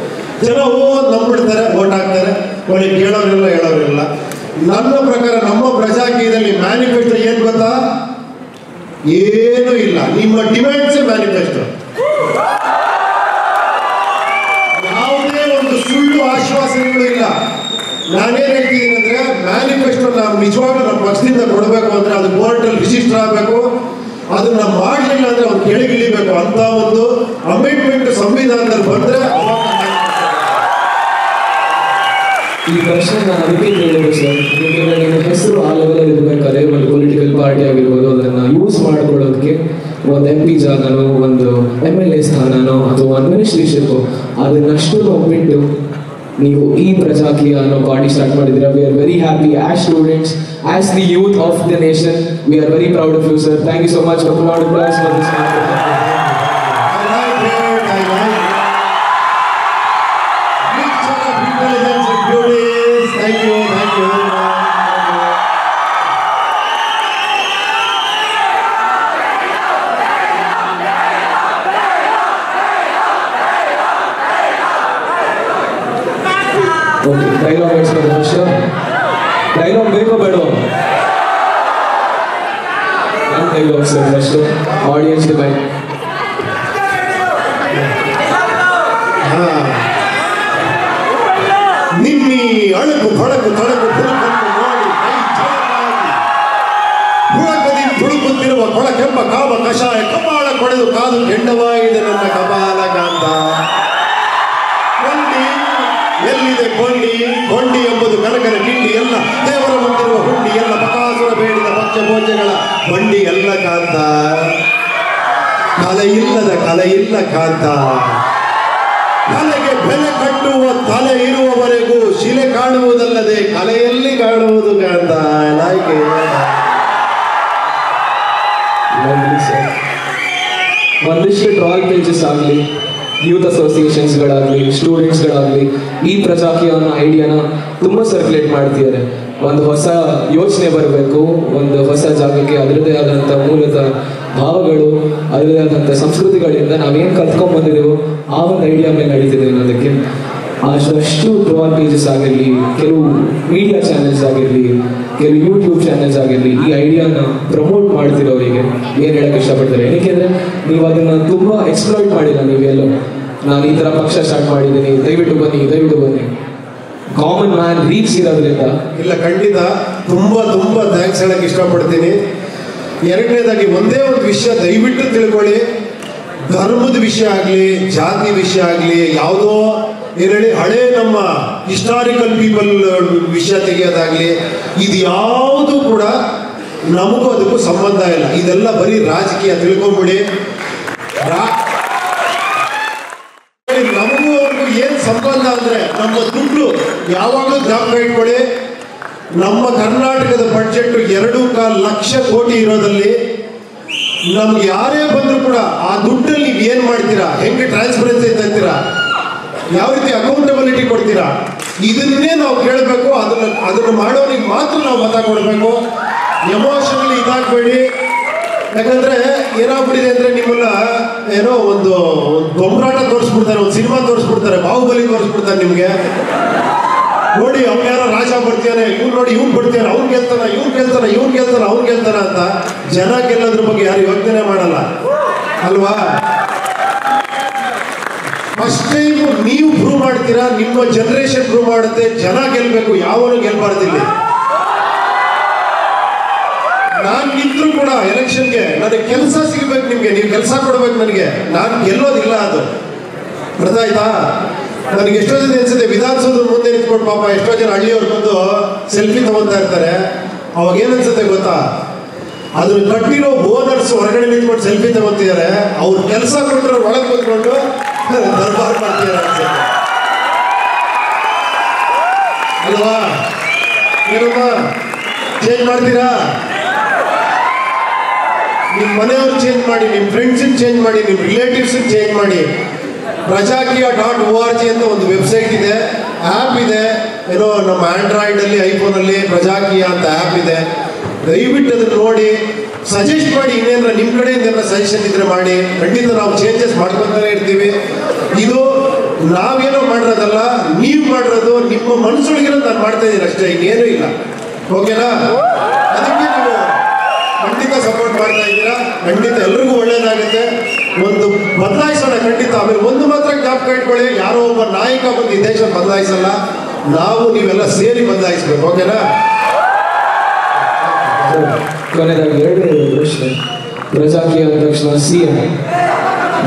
ಜನ ಓ ನಂಬಿಡ್ತಾರೆ ಓಟ್ ಹಾಕ್ತಾರೆ. ಒಳಗೆ ಕೇಳೋರಿಲ್ಲ, ಹೇಳೋರಿಲ್ಲ. ನನ್ನ ಪ್ರಕಾರ ನಮ್ಮ ಪ್ರಜಾಕೀಯದಲ್ಲಿ ಮ್ಯಾನಿಫೆಸ್ಟೋ ಏನ್ ಗೊತ್ತಾ? ಏನೂ ಇಲ್ಲ. ನಿಮ್ಮ ಡಿಮ್ಯಾಂಡ್ಸ್ ಮ್ಯಾನಿಫೆಸ್ಟೋ ಯಾವುದೇ ಒಂದು ಸುಳ್ಳು ಆಶ್ವಾಸನೆಗಳು ಇಲ್ಲ. ನಾನೇನ್ ಹೇಳ್ತಿದ್ದೀನಿ ಅಂದ್ರೆ ಮ್ಯಾನಿಫೆಸ್ಟೋ ನಾವು ನಿಜವಾಗ್ಲೂ ನಮ್ಮ ಪಕ್ಷದಿಂದ ಕೊಡಬೇಕು ಅಂದ್ರೆ ಅದು ಕೋರ್ಟಲ್ಲಿ ರಿಜಿಸ್ಟರ್ ಆಗಬೇಕು. ಅದನ್ನ ಮಾಡಲಿಲ್ಲ ಅಂದ್ರೆ ಅವ್ರು ಕೆಳಗಿಳಿಬೇಕು. ಅಂತ ಒಂದು ಅಮೆಂಡ್ಮೆಂಟ್ ಸಂವಿಧಾನದಲ್ಲಿ ಬಂದ್ರೆ
ಪ್ರಶ್ನೆ ನಾನು ಅದಕ್ಕೆ ಕೇಳಿದ್ರು ಸರ್ ಏಕೆಂದರೆ ನನ್ನ ಹೆಸರು ಆ ಲೆವೆಲಲ್ಲಿ ಇರಬೇಕಾದ್ರೆ ಒಂದು ಪೊಲಿಟಿಕಲ್ ಪಾರ್ಟಿ ಆಗಿರ್ಬೋದು, ಅದನ್ನ ಯೂಸ್ ಮಾಡ್ಕೊಳ್ಳೋದಕ್ಕೆ ಒಂದು ಎಂ ಪಿ ಜಾಗನೋ, ಒಂದು ಎಂ ಎಲ್ ಎ ಸ್ಥಾನನೋ, ಅಥವಾ ಅಡ್ಮಿನಿಸ್ಟ್ರೇಷನ್ ಅದನ್ನಷ್ಟು ಒಪ್ಪಿಟ್ಟು ನೀವು ಈ ಪ್ರಜಾಕೀಯ ಅನ್ನೋ ಪಾರ್ಟಿ ಸ್ಟಾರ್ಟ್ ಮಾಡಿದ್ರೆ we are very happy as students as the youth
of the nation we are very proud of you sir thank you
so
much Nimmi ಅಳುಕು ಹೊಳಕು ತೊಳಕು ಹುಡುಕನ್ನು ನೋಡಿ ಕೈ ಜೋರಾಗಿ. ಹುಳಕದಿ ತುಳುಕುತ್ತಿರುವ ಕೊಳಕೆಂಬ ಕಾಮ ಕಷಾಯ ಕಪಾಳ ಕೊಡೆದು ಕಾದು ಕೆಂಡವಾಗಿದೆ ನನ್ನ ಕಪಾಲ ಕಾಂತ ಕೊಂಡಿ ಎಲ್ಲಿದೆ ಕೊಂಡಿ ಕೊಂಡಿ ಎಂಬುದು ಕನಕನ ಕಿಂಡಿ ಎಲ್ಲ ದೇವರ ಮುಂದಿರುವ ಹುಂಡಿ ಎಲ್ಲ ಬಕಾಸುರ ಬೇಡಿದ ಪಕ್ಷ ಭೋಜ್ಯಗಳ ಕೊಂಡಿ ಎಲ್ಲ ಕಾಂತ ಕಲೆ ಇಲ್ಲದ ಕಲೆ ಇಲ್ಲ ಕಾಂತ ಕಲೆಗೆ ಬೆಲೆ ಕಟ್ಟುವ ತಲೆ ಇರುವವರೆಗೂ ಶಿಲೆ ಕಾಣುವುದಲ್ಲದೆ ಕಲೆಯಲ್ಲಿ ಕಾಣುವುದು
ಕಾಣ್ತಾಯ್ಕೆ ಒಂದಿಷ್ಟು ಟ್ರಾಲ್ ಪೇಜಸ್ ಆಗಲಿ ಯೂತ್ ಅಸೋಸಿಯೇಷನ್ಸ್ಗಳಾಗಲಿ ಸ್ಟೂಡೆಂಟ್ಸ್ಗಳಾಗಲಿ ಈ ಪ್ರಜಾಕೀಯ ಐಡಿಯಾನ ತುಂಬ ಸರ್ಕ್ಯುಲೇಟ್ ಮಾಡ್ತಿದ್ದಾರೆ. ಒಂದು ಹೊಸ ಯೋಚನೆ ಬರಬೇಕು, ಒಂದು ಹೊಸ ಜಾಗಕ್ಕೆ ಅದರದೇ ಆದಂಥ ಮೂಲದ ಭಾವಗಳು ಅದರದೇ ಆದಂಥ ಸಂಸ್ಕೃತಿಗಳಿಂದ ನಾವೇನು ಕಲ್ತ್ಕೊಂಡ್ ಆ ಒಂದು ಐಡಿಯಾ ಮೇಲೆ ನಡೀತಿದೆ ಅನ್ನೋದಕ್ಕೆ ಅಷ್ಟು ಟ್ರಾಲ್ ಪೇಜಸ್ ಆಗಿರಲಿ, ಕೆಲವು ಮೀಡಿಯಾ ಚಾನೆಲ್ಸ್ ಆಗಿರಲಿ, ಕೆಲವು ಯೂಟ್ಯೂಬ್ ಚಾನೆಲ್ಸ್ ಆಗಿರಲಿ, ಈ ಐಡಿಯಾನ ಪ್ರಮೋಟ್ ಮಾಡ್ತಿರೋರಿಗೆ ಏನು ಹೇಳಕ್ಕೆ ಇಷ್ಟಪಡ್ತಾರೆ? ಏನಕ್ಕೆಂದ್ರೆ ನೀವು ಅದನ್ನ ತುಂಬಾ ಎಕ್ಸ್ಪ್ಲೋಯ್ಟ್ ಮಾಡಿಲ್ಲ ನೀವೆಲ್ಲೋ. ನಾನು ಈ ತರ ಪಕ್ಷ ಸ್ಟಾರ್ಟ್ ಮಾಡಿದ್ದೀನಿ, ದಯವಿಟ್ಟು ಬನ್ನಿ ದಯವಿಟ್ಟು ಬನ್ನಿ. ಕಾಮನ್ ಮ್ಯಾನ್ ರೀಚ್ ಇರೋದ್ರಿಂದ
ಇಲ್ಲ, ಖಂಡಿತ. ತುಂಬಾ ತುಂಬಾ ಥ್ಯಾಂಕ್ಸ್ ಹೇಳಕ್ ಇಷ್ಟಪಡ್ತೀನಿ. ಎರಡನೇದಾಗಿ ಒಂದೇ ಒಂದು ವಿಷಯ ದಯವಿಟ್ಟು ತಿಳ್ಕೊಳ್ಳಿ. ಧರ್ಮದ ವಿಷಯ ಆಗಲಿ, ಜಾತಿ ವಿಷಯ ಆಗಲಿ, ಯಾವುದೋ ಏನೇಳಿ ಹಳೆ ನಮ್ಮ ಹಿಸ್ಟಾರಿಕಲ್ ಪೀಪಲ್ ವಿಷಯ ತೆಗೆಯೋದಾಗ್ಲಿ, ಇದು ಯಾವುದು ಕೂಡ ನಮಗೂ ಅದಕ್ಕೂ ಸಂಬಂಧ ಇಲ್ಲ. ಇದೆಲ್ಲ ಬರೀ ರಾಜಕೀಯ ತಿಳ್ಕೊಂಬಿಡಿ. ನಮಗೂ ಅವ್ರಿಗೂ ಏನ್ ಸಂಬಂಧ ಅಂದ್ರೆ ನಮ್ಮ ದುಡ್ಡು ಯಾವಾಗಲೂ ಜ್ಞಾಪಕ ಇಟ್ಕೊಳ್ಳಿ. ನಮ್ಮ ಕರ್ನಾಟಕದ ಬಡ್ಜೆಟ್ ಎರಡು ಕಾಲ್ ಲಕ್ಷ ಕೋಟಿ ಇರೋದಲ್ಲಿ ನಮ್ಗೆ ಯಾರೇ ಬಂದ್ರು ಕೂಡ ಆ ದುಡ್ಡಲ್ಲಿ ನೀವು ಏನ್ ಮಾಡ್ತೀರಾ? ಹೆಂಗೆ ಟ್ರಾನ್ಸ್ಪರೆನ್ಸಿ ತಂತೀರಾ ಯಾವ ರೀತಿ ಅಕೌಂಟಬಿಲಿಟಿ ಕೊಡ್ತೀರಾ? ಇದನ್ನೇ ನಾವು ಕೇಳಬೇಕು. ಅದನ್ನ ಅದನ್ನ ಮಾಡೋರಿಗೆ ಮಾತ್ರ ನಾವು ಮತ ಕೊಡಬೇಕು. ಎಮೋಷನಲಿ ಇದಾಗಬೇಡಿ. ಯಾಕಂದ್ರೆ ಏನಾಗ್ಬಿಟ್ಟಿದೆ ಅಂದ್ರೆ ನಿಮ್ಮನ್ನ ಏನೋ ಒಂದು ಬೊಂಬರಾಟ ತೋರಿಸ್ಬಿಡ್ತಾರೆ, ಒಂದು ಸಿನಿಮಾ ತೋರಿಸ್ಬಿಡ್ತಾರೆ, ಬಾಹುಬಲಿ ತೋರಿಸ್ಬಿಡ್ತಾರೆ ನಿಮ್ಗೆ. ನೋಡಿ, ಅವ್ನು ಯಾರೋ ರಾಜ ಬರ್ತಾರೆ ಇವ್ರು ನೋಡಿ ಇವ್ನು ಬಿಡ್ತಾನೆ ಅವ್ರು ಗೆಲ್ತಾನ ಇವ್ರು ಗೆಲ್ತಾನ ಇವ್ರು ಗೆಲ್ತಾನ ಅವ್ರು ಗೆಲ್ತಾನ ಅಂತ ಜನ ಗೆಲ್ಲೋದ್ರ ಬಗ್ಗೆ ಯಾರು ಯೋಚನೆ ಮಾಡಲ್ಲ. ಅಲ್ವಾ? ಫಸ್ಟ್ ಟೈಮ್ ನೀವು ಪ್ರೂವ್ ಮಾಡ್ತೀರಾ, ನಿಮ್ಮ ಜನರೇಷನ್ ಪ್ರೂವ್ ಮಾಡುತ್ತೆ, ಜನ ಗೆಲ್ಬೇಕು, ಯಾವನು ಗೆಲ್ಬಾರ್ದಿಲ್ಲ. ನಾನ್ ನಿಂತ್ರು ಕೂಡ ಎಲೆಕ್ಷನ್ಗೆ ನನಗೆ ಕೆಲಸ ಸಿಗ್ಬೇಕು ನಿಮ್ಗೆ, ನೀವು ಕೆಲಸ ಕೊಡ್ಬೇಕು ನನಗೆ. ನಾನು ಗೆಲ್ಲೋದಿಲ್ಲ ಅದು. ಅರ್ಥ ನನಗೆ ಎಷ್ಟೋ ಜನ ಅನ್ಸುತ್ತೆ ವಿಧಾನಸೌಧ ಮುಂದೆ ನಿಂತ್ಕೊಂಡು ಪಾಪ ಎಷ್ಟೋ ಜನ ಹಳ್ಳಿಯವ್ರು ಬಂದು ಸೆಲ್ಫಿ ತಗೊಂತಾ ಇರ್ತಾರೆ. ಅವಾಗ ಏನ್ ಅನ್ಸುತ್ತೆ ಗೊತ್ತಾ? ಅದ್ರ ಕಟ್ಟಿರೋ ಓನರ್ಸ್ ಹೊರಗಡೆ ನಿಂತ್ಕೊಂಡು ಸೆಲ್ಫಿ ತಗೊಂತಿದ್ದಾರೆ. ಅವ್ರ ಕೆಲಸ ಕೊಟ್ಟರೆ ಒಳಗೆ ಕೂತ್ಕೊಂಡು ದರ್ಬಾರ್ ಅನ್ಸುತ್ತೆ. ಅಲ್ವಾ? ಏನಮ್ಮ ಚೇಂಜ್ ಮಾಡ್ತೀರಾ? ನಿಮ್ಮ ಮನೆಯವ್ರು ಚೇಂಜ್ ಮಾಡಿ ನಿಮ್ಮ ಫ್ರೆಂಡ್ಸ್ ಚೇಂಜ್ ಮಾಡಿ ನಿಮ್ಮ ರಿಲೇಟಿವ್ಸ್ ಚೇಂಜ್ ಮಾಡಿ. Prajakeeya dot O R G ಅಂತ ಒಂದು ವೆಬ್ಸೈಟ್ ಇದೆ. ಆ್ಯಪ್ ಇದೆ. ಏನೋ ನಮ್ಮ ಆಂಡ್ರಾಯ್ಡಲ್ಲಿ ಐಫೋನಲ್ಲಿ ಪ್ರಜಾಕೀಯ ಅಂತ ಆ್ಯಪ್ ಇದೆ. ದಯವಿಟ್ಟು ಅದನ್ನು ನೋಡಿ. ಸಜೆಸ್ಟ್ ಮಾಡಿ. ಇನ್ನೇನಾರ ನಿಮ್ಮ ಕಡೆಯಿಂದ ಏನಾರ ಸಜೆಷನ್ ಇದ್ರೆ ಮಾಡಿ. ಖಂಡಿತ ನಾವು ಚೇಂಜಸ್ ಮಾಡ್ಕೊತಾನೆ ಇರ್ತೀವಿ. ಇದು ನಾವೇನೋ ಮಾಡಿರೋದಲ್ಲ, ನೀವು ಮಾಡಿರೋದು, ನಿಮ್ಮ ಮನಸ್ಸೊಳಗಿರೋದು ನಾನು ಮಾಡ್ತಾ ಇದ್ದೀನಿ ಅಷ್ಟೇ. ಇನ್ನೇನೂ ಇಲ್ಲ. ಓಕೆನಾ? ಅದಕ್ಕೆ ನೀವು ಖಂಡಿತ ಸಪೋರ್ಟ್ ಮಾಡ್ತಾ ಇದ್ದೀರಾ. ಖಂಡಿತ ಎಲ್ರಿಗೂ ಒಳ್ಳೇದಾಗುತ್ತೆ. ಒಂದು ಬದಲಾಯಿಸೋಣ ಖಂಡಿತ. ಆಮೇಲೆ ಒಂದು ಮಾತ್ರ ಜ್ಞಾಪಕ ಇಟ್ಕೊಳ್ಳಿ, ಯಾರೋ ಒಬ್ಬ ನಾಯಕ ಬಂದು ಈ ದೇಶ ಬದಲಾಯಿಸಲ್ಲ, ನಾವು ನೀವೆಲ್ಲ ಸೇರಿ ಬದಲಾಯಿಸ್ಬೇಕು, ಓಕೆನಾ?
ಕೊನೆಯದಾಗಿ ಎರಡನೇ ಪ್ರಶ್ನೆ. ಪ್ರಜಾಕೀಯ ತಕ್ಷಣ ಸಿ ಎಂ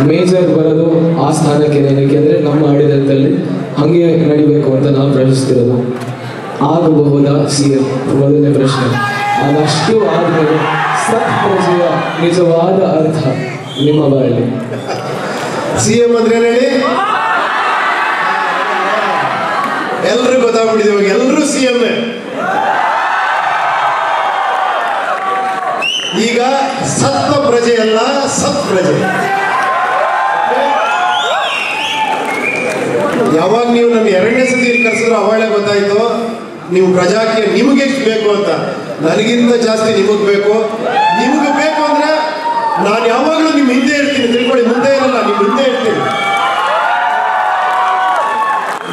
ಮೇಜರ್ ಬರೋದು ಆ ಸ್ಥಾನಕ್ಕೆ ಏನಕ್ಕೆ ಅಂದ್ರೆ ನಮ್ಮ ಆಡಳಿತದಲ್ಲಿ ಹಂಗೆ ನಡಿಬೇಕು ಅಂತ ನಾವು ಪ್ರಶ್ನಿಸ್ತಿರೋದು. ಆಗಬಹುದಾ ಸಿ ಎಂ ಮೊದಲನೇ ಪ್ರಶ್ನೆ. ಅದಷ್ಟು ಆದ್ಮೇಲೆ ಸತ್ ಪ್ರಜೆಯ ನಿಜವಾದ ಅರ್ಥ. ನಿಮ್ಮ ಬಾಯಲ್ಲಿ.
ಸಿ ಎಂ ಅಂದ್ರೆ ಏನ್ ಹೇಳಿ? ಎಲ್ರಿಗೂ ಗೊತ್ತಾಗ್ಬಿಟ್ಟಿದೆ ಇವಾಗ ಎಲ್ಲರೂ ಸಿ ಎಂ. ಈಗ ಸತ್ವ ಪ್ರಜೆ ಅಲ್ಲ ಸತ್ ಪ್ರಜೆ. ಯಾವಾಗ ನೀವು ನನ್ನ ಎರಡನೇ ಸತಿ ಕರೆಸಿದ್ರು ಅವಾಗಲೇ ಗೊತ್ತಾಯ್ತು. ನೀವು ಪ್ರಜಾಕ್ಕೆ ನಿಮಗೆ ಎಷ್ಟು ಬೇಕು ಅಂತ. ನನಗಿಂತ ಜಾಸ್ತಿ ನಿಮಗ್ ಬೇಕು. ನಿಮಗೆ ಬೇಕು ನಾನು ಯಾವಾಗಲೂ ನಿಮ್ಮ ಹಿಂದೆ ಇರ್ತೀನಿ. ತಿಳ್ಕೊಳ್ಳಿ, ಮುಂದೆ ಇರಲ್ಲ ನಿಮ್ಮ ಹಿಂದೆ ಇರ್ತೀನಿ.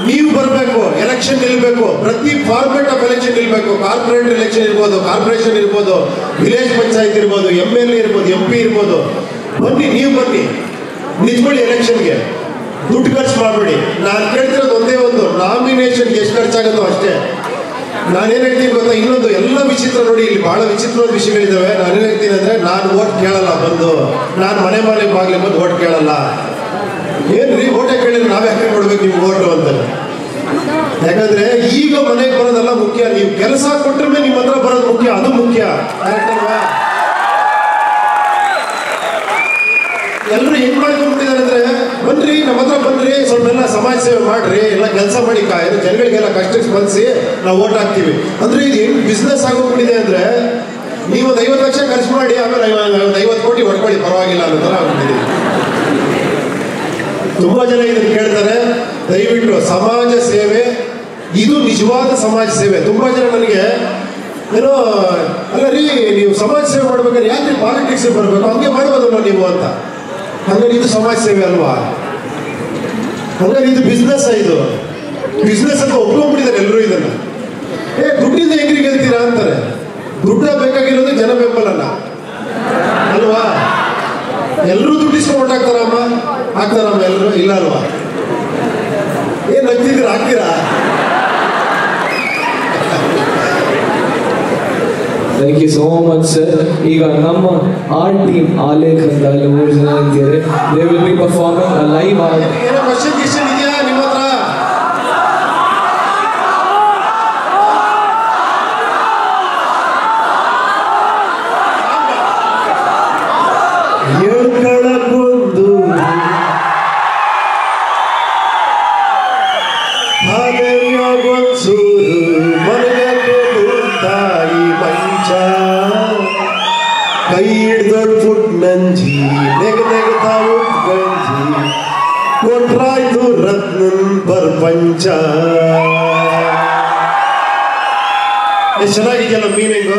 ನೀವು ಬರಬೇಕು ಎಲೆಕ್ಷನ್ ನಿಲ್ಬೇಕು, ಪ್ರತಿ ಫಾರ್ಮೆಟ್ ಆಫ್ ಎಲೆಕ್ಷನ್ ನಿಲ್ಬೇಕು. ಕಾರ್ಪೊರೇಟ್ ಎಲೆಕ್ಷನ್ ಇರ್ಬೋದು ಕಾರ್ಪೊರೇಷನ್ ಇರ್ಬೋದು ವಿಲೇಜ್ ಪಂಚಾಯತ್ ಇರ್ಬೋದು ಎಂ ಎಲ್ ಎ ಇರ್ಬೋದು ಎಂ ಪಿ ಇರ್ಬೋದು. ಬನ್ನಿ, ನೀವು ಬನ್ನಿ. ನಿಂತ್ಕೊಳ್ಳಿ ಎಲೆಕ್ಷನ್ಗೆ ದುಡ್ಡು ಖರ್ಚು ಮಾಡಬೇಡಿ. ನಾನು ಕೇಳ್ತಿರೋದು ಒಂದೇ ಒಂದು ನಾಮಿನೇಷನ್ಗೆ ಎಷ್ಟು ಖರ್ಚಾಗುತ್ತೋ ಅಷ್ಟೇ. ನಾನೇನ್ ಹೇಳ್ತೀನಿ ಗೊತ್ತಾ? ಇನ್ನೊಂದು ಎಲ್ಲ ವಿಚಿತ್ರ ನೋಡಿ, ಇಲ್ಲಿ ಬಹಳ ವಿಚಿತ್ರವಾದ ವಿಷಯಗಳಿದಾವೆ. ನಾನೇನ್ ಹೇಳ್ತೀನಿ ಅಂದ್ರೆ, ನಾನು ಓಟ್ ಕೇಳಲ್ಲ ಬಂದು. ನಾನು ಮನೆ ಮನೆ ಬಾಗ್ಲಿ ಬಂದು ಓಟ್ ಕೇಳಲ್ಲ. ಏನ್ರಿ, ಓಟೆ ಕೇಳಿದ್ರೆ ನಾವೇ ಯಾಕೆ ಕೊಡ್ಬೇಕು ನಿಮ್ಗೆ ಓಟು ಅಂತ? ಯಾಕಂದ್ರೆ, ಈಗ ಮನೆಗೆ ಬರೋದೆಲ್ಲ ಮುಖ್ಯ. ನೀವು ಕೆಲಸ ಕೊಟ್ಟರೆ ನಿಮ್ಮ ಹತ್ರ ಬರೋದು ಮುಖ್ಯ, ಅದು ಮುಖ್ಯ. ಎಲ್ಲರೂ ಹೆಂಗ್ ಮಾಡ್ಕೊಂಡ್ಬಿಟ್ಟಿದ್ದಾರೆ ಅಂದ್ರೆ ಬನ್ರಿ, ನಮ್ಮ ಹತ್ರ ಬನ್ರಿ ಸ್ವಲ್ಪ ಎಲ್ಲ ಸಮಾಜ ಸೇವೆ ಮಾಡ್ರಿ, ಎಲ್ಲ ಕೆಲಸ ಮಾಡಿ ಕಾಯ್ದು ಜನಗಳಿಗೆಲ್ಲ ಕಷ್ಟಕ್ಕೆ ಸ್ಪಂದಿಸಿ ನಾವು ಓಟ್ ಹಾಕ್ತೀವಿ. ಅಂದ್ರೆ ಇದು ಹೆಂಗ್ ಬಿಸ್ನೆಸ್ ಆಗೋಗ್ಬಿಟ್ಟಿದೆ ಅಂದ್ರೆ ನೀವು ಒಂದು ಐವತ್ತು ಲಕ್ಷ ಖರ್ಚು ಮಾಡಿ, ಆಮೇಲೆ ಒಂದು ಐವತ್ತು ಕೋಟಿ ಹೊಡ್ಕೊಳ್ಳಿ, ಪರವಾಗಿಲ್ಲ ಅನ್ನೋ ಥರ ಆಗ್ಬಿಟ್ಟಿದೆ. ತುಂಬಾ ಜನ ಇದನ್ನ ಕೇಳ್ತಾರೆ. ದಯವಿಟ್ಟು ಸಮಾಜ ಸೇವೆ, ಇದು ನಿಜವಾದ ಸಮಾಜ ಸೇವೆ. ತುಂಬಾ ಜನ ನನಗೆ, ಏನೋ, ಅಲ್ಲ ರೀ, ನೀವು ಸಮಾಜ ಸೇವೆ ಮಾಡ್ಬೇಕಾದ್ರೆ ಯಾಕೆ ಪಾಲಿಟಿಕ್ಸ್ ಬರ್ಬೇಕು? ಹಂಗೆ ಮಾಡ್ಬೋದಲ್ಲ ನೀವು ಅಂತ? ಹಂಗಾರೆ ಇದು ಸಮಾಜ ಸೇವೆ ಅಲ್ವಾ? ಹಂಗಾರೆ ಇದು ಬಿಸ್ನೆಸ್ ಇದು? ಬಿಸ್ನೆಸ್ ಅಂತ ಒಪ್ಕೊಂಡ್ಬಿಟ್ಟಿದ್ದಾರೆ ಎಲ್ಲರೂ ಇದನ್ನ. ಏ, ದುಡ್ಡಿಂದ ಹೆಂಗ್ರಿ ಗೆಲ್ತೀರಾ ಅಂತಾರೆ? ದುಡ್ಡ ಬೇಕಾಗಿರೋದು ಜನ ಬೆಂಬಲನ. ಅಲ್ವಾ? ಎಲ್ಲರೂ ದುಡ್ಡಿಸ್ಕೊಂಡು ಹೊಟ್ಟಾಗ್ತಾರಮ್ಮ ಹಾಕ್ತಾರಮ್ಮ ಎಲ್ಲರೂ? ಇಲ್ಲ ಅಲ್ವಾ? ಏನ್ ನಗ್ತಿದ್ದೀರಾ? ಹಾಕ್ತೀರಾ?
Thank you so much sir ಈಗ ನಮ್ಮ ಆರ್ಟ್ ಟೀಮ್ ಆಲೇಖ್ ಅಂತ ಅಲ್ಲಿ ಮೂರು ಜನ ಅಂತಿದ್ದಾರೆ
they will be performing live art ಪ್ರಪಂಚ ಎಷ್ಟು ಚೆನ್ನಾಗಿದೆಯಲ್ಲ ಮೀನಿಂಗು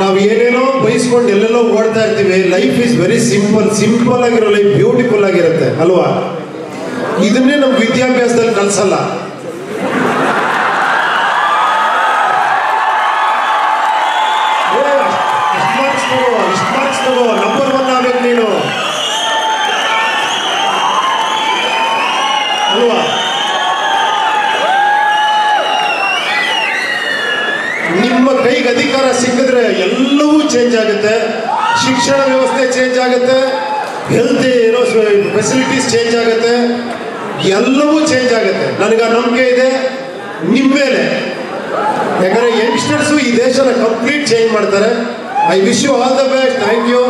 ನಾವು ಏನೇನೋ ಬಯಸ್ಕೊಂಡು ಎಲ್ಲೆಲ್ಲೋ ಓಡ್ತಾ ಇರ್ತೀವಿ. Life is very simple simple ಆಗಿರೋ ಲೈಫ್ ಬ್ಯೂಟಿಫುಲ್ ಆಗಿರುತ್ತೆ. ಅಲ್ವಾ? ಇದನ್ನೇ ನಮ್ಮ ವಿದ್ಯಾಭ್ಯಾಸದಲ್ಲಿ ಕಲ್ಸಲ್ಲ ನಿಮ್ಮ ಕೈಗೆ ಅಧಿಕಾರ ಸಿಕ್ಕಿದ್ರೆ ಎಲ್ಲವೂ ಚೇಂಜ್ ಆಗುತ್ತೆ. ಶಿಕ್ಷಣ ವ್ಯವಸ್ಥೆ ಚೇಂಜ್ ಆಗುತ್ತೆ. ಹೆಲ್ತ್ ಏನೋ ಫೆಸಿಲಿಟೀಸ್ ಚೇಂಜ್ ಆಗುತ್ತೆ. ಎಲ್ಲವೂ ಚೇಂಜ್ ಆಗುತ್ತೆ. ನನಗೆ ಆ ನಂಬಿಕೆ ಇದೆ. ನಿಮ್ಮ ಮೇಲೆ. ಯಾಕಂದ್ರೆ ಯಂಗ್ಸ್ಟರ್ಸು ಈ ದೇಶನ ಕಂಪ್ಲೀಟ್ ಚೇಂಜ್ ಮಾಡ್ತಾರೆ. I wish you all the best thank you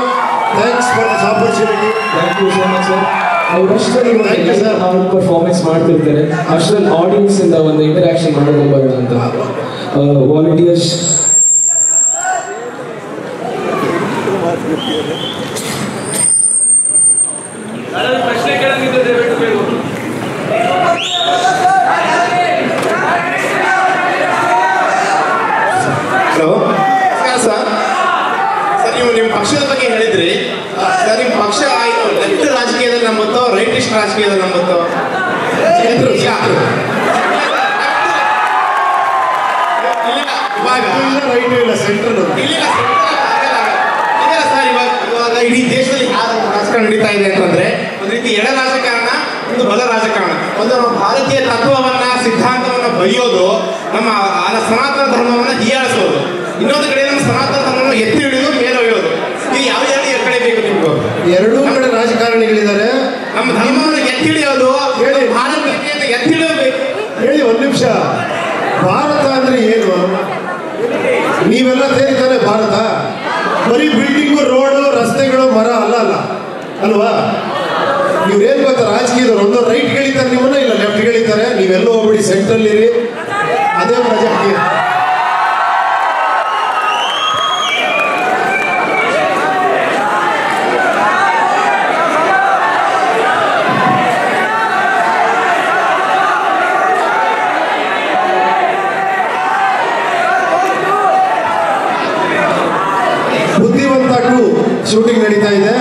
thanks for this opportunity
thank you so much sir ಅವರಷ್ಟರಲ್ಲಿ. ನಾವು ಪರ್ಫಾರ್ಮೆನ್ಸ್ ಮಾಡ್ತಿರ್ತಾರೆ. ಅಷ್ಟರಲ್ಲಿ ಆಡಿಯನ್ಸ್ ಇಂದ ಒಂದು ಇಂಟರಾಕ್ಷನ್ ಮಾಡೋದು ಅಂತ ವಾಲಂಟಿಯರ್ಸ್
ಹಲೋ ನಮಸ್ಕಾರ ಸರ್ ಸರ್ ನೀವು ನಿಮ್ಮ ಪಕ್ಷದ ಬಗ್ಗೆ ಹೇಳಿದ್ರಿ. ಸರ್ ನಿಮ್ಮ ಪಕ್ಷ ಆಯಿತು. ಲೆಫ್ಟ್ ರಾಜಕೀಯದಲ್ಲಿ ನಂಬುತ್ತೋ ರೈಟಿಸ್ಟ್ ರಾಜಕೀಯದಲ್ಲಿ ನಂಬುತ್ತೋ
ಸೆಂಟ್ರ್,
ಈಗ-
ಸೆಂಟ್ರ್.
ಇಲ್ಲ, ಇವಾಗ
ರೈಟ್ ಇಲ್ಲ ಸೆಂಟ್ರಲ್
ಇಲ್ಲ. ಸರ್ ಇವಾಗ ಇವಾಗ ಇಡೀ ದೇಶದಲ್ಲಿ ಯಾವ ರಾಜಕಾರಣ ನಡೀತಾ ಇದೆ ಅಂತಂದ್ರೆ ಒಂದು ರೀತಿ ಎಡ ರಾಜಕಾರಣ ಒಂದು ಬಲ ರಾಜಕಾರಣ. ಒಂದು ನಮ್ಮ ಭಾರತೀಯ ತತ್ವವನ್ನ ಸಿದ್ಧಾಂತವನ್ನ ಬೈಯೋದು ನಮ್ಮ ಆ ಸನಾತನ ಧರ್ಮವನ್ನ ಹೀಯಾಳಿಸೋದು. ಇನ್ನೊಂದು ಕಡೆ ನಮ್ಮ ಸನಾತನ ಧರ್ಮವನ್ನು ಎತ್ತಿ ಹಿಡಿಯೋದು ಮೇಲೆ ಒಯ್ಯೋದು. ಇದು ಯಾವ ಯಾವ ಕಡೆ ಬೇಕು ನಿಮ್ಗೆ?
ಎರಡೂ ಕಡೆ ರಾಜಕಾರಣಿಗಳಿದ್ದಾರೆ.
ನಮ್ಮ ಧರ್ಮವನ್ನು ಎತ್ತಿ ಹಿಡಿಯೋದು
ಹೇಳಿ.
ಭಾರತಕ್ಕೆ ಅಂತ ಎತ್ತಿ ಹಿಡಿಯಬೇಕು
ಹೇಳಿ ಒಂದು ನಿಮಿಷ. ಭಾರತ ಅಂದ್ರೆ ಏನು? ನೀವೆಲ್ಲ ಸೇರ್ತಾನೆ ಭಾರತ. ಬರೀ ಬಿಲ್ಡಿಂಗು ರೋಡು ರಸ್ತೆಗಳು, ಮರ, ಅಲ್ಲ ಅಲ್ಲ. ಅಲ್ವಾ? ಇವ್ರೇನ್ ಗೊತ್ತಾ, ರಾಜಕೀಯದವ್ರು? ಒಂದು ರೈಟ್ ಗೆಳಿತಾರೆ ನಿಮ್ಮನ್ನ, ಇಲ್ಲ ಲೆಫ್ಟ್ ಗೆಳಿತಾರೆ ನೀವೆಲ್ಲ ಹೋಗ್ಬಿಡಿ ಸೆಂಟ್ರಲ್ ಇರಿ ಅದೇ ರಾಜಕೀಯ ಬುದ್ಧಿವಂತ ಟು ಶೂಟಿಂಗ್ ನಡೀತಾ ಇದೆ.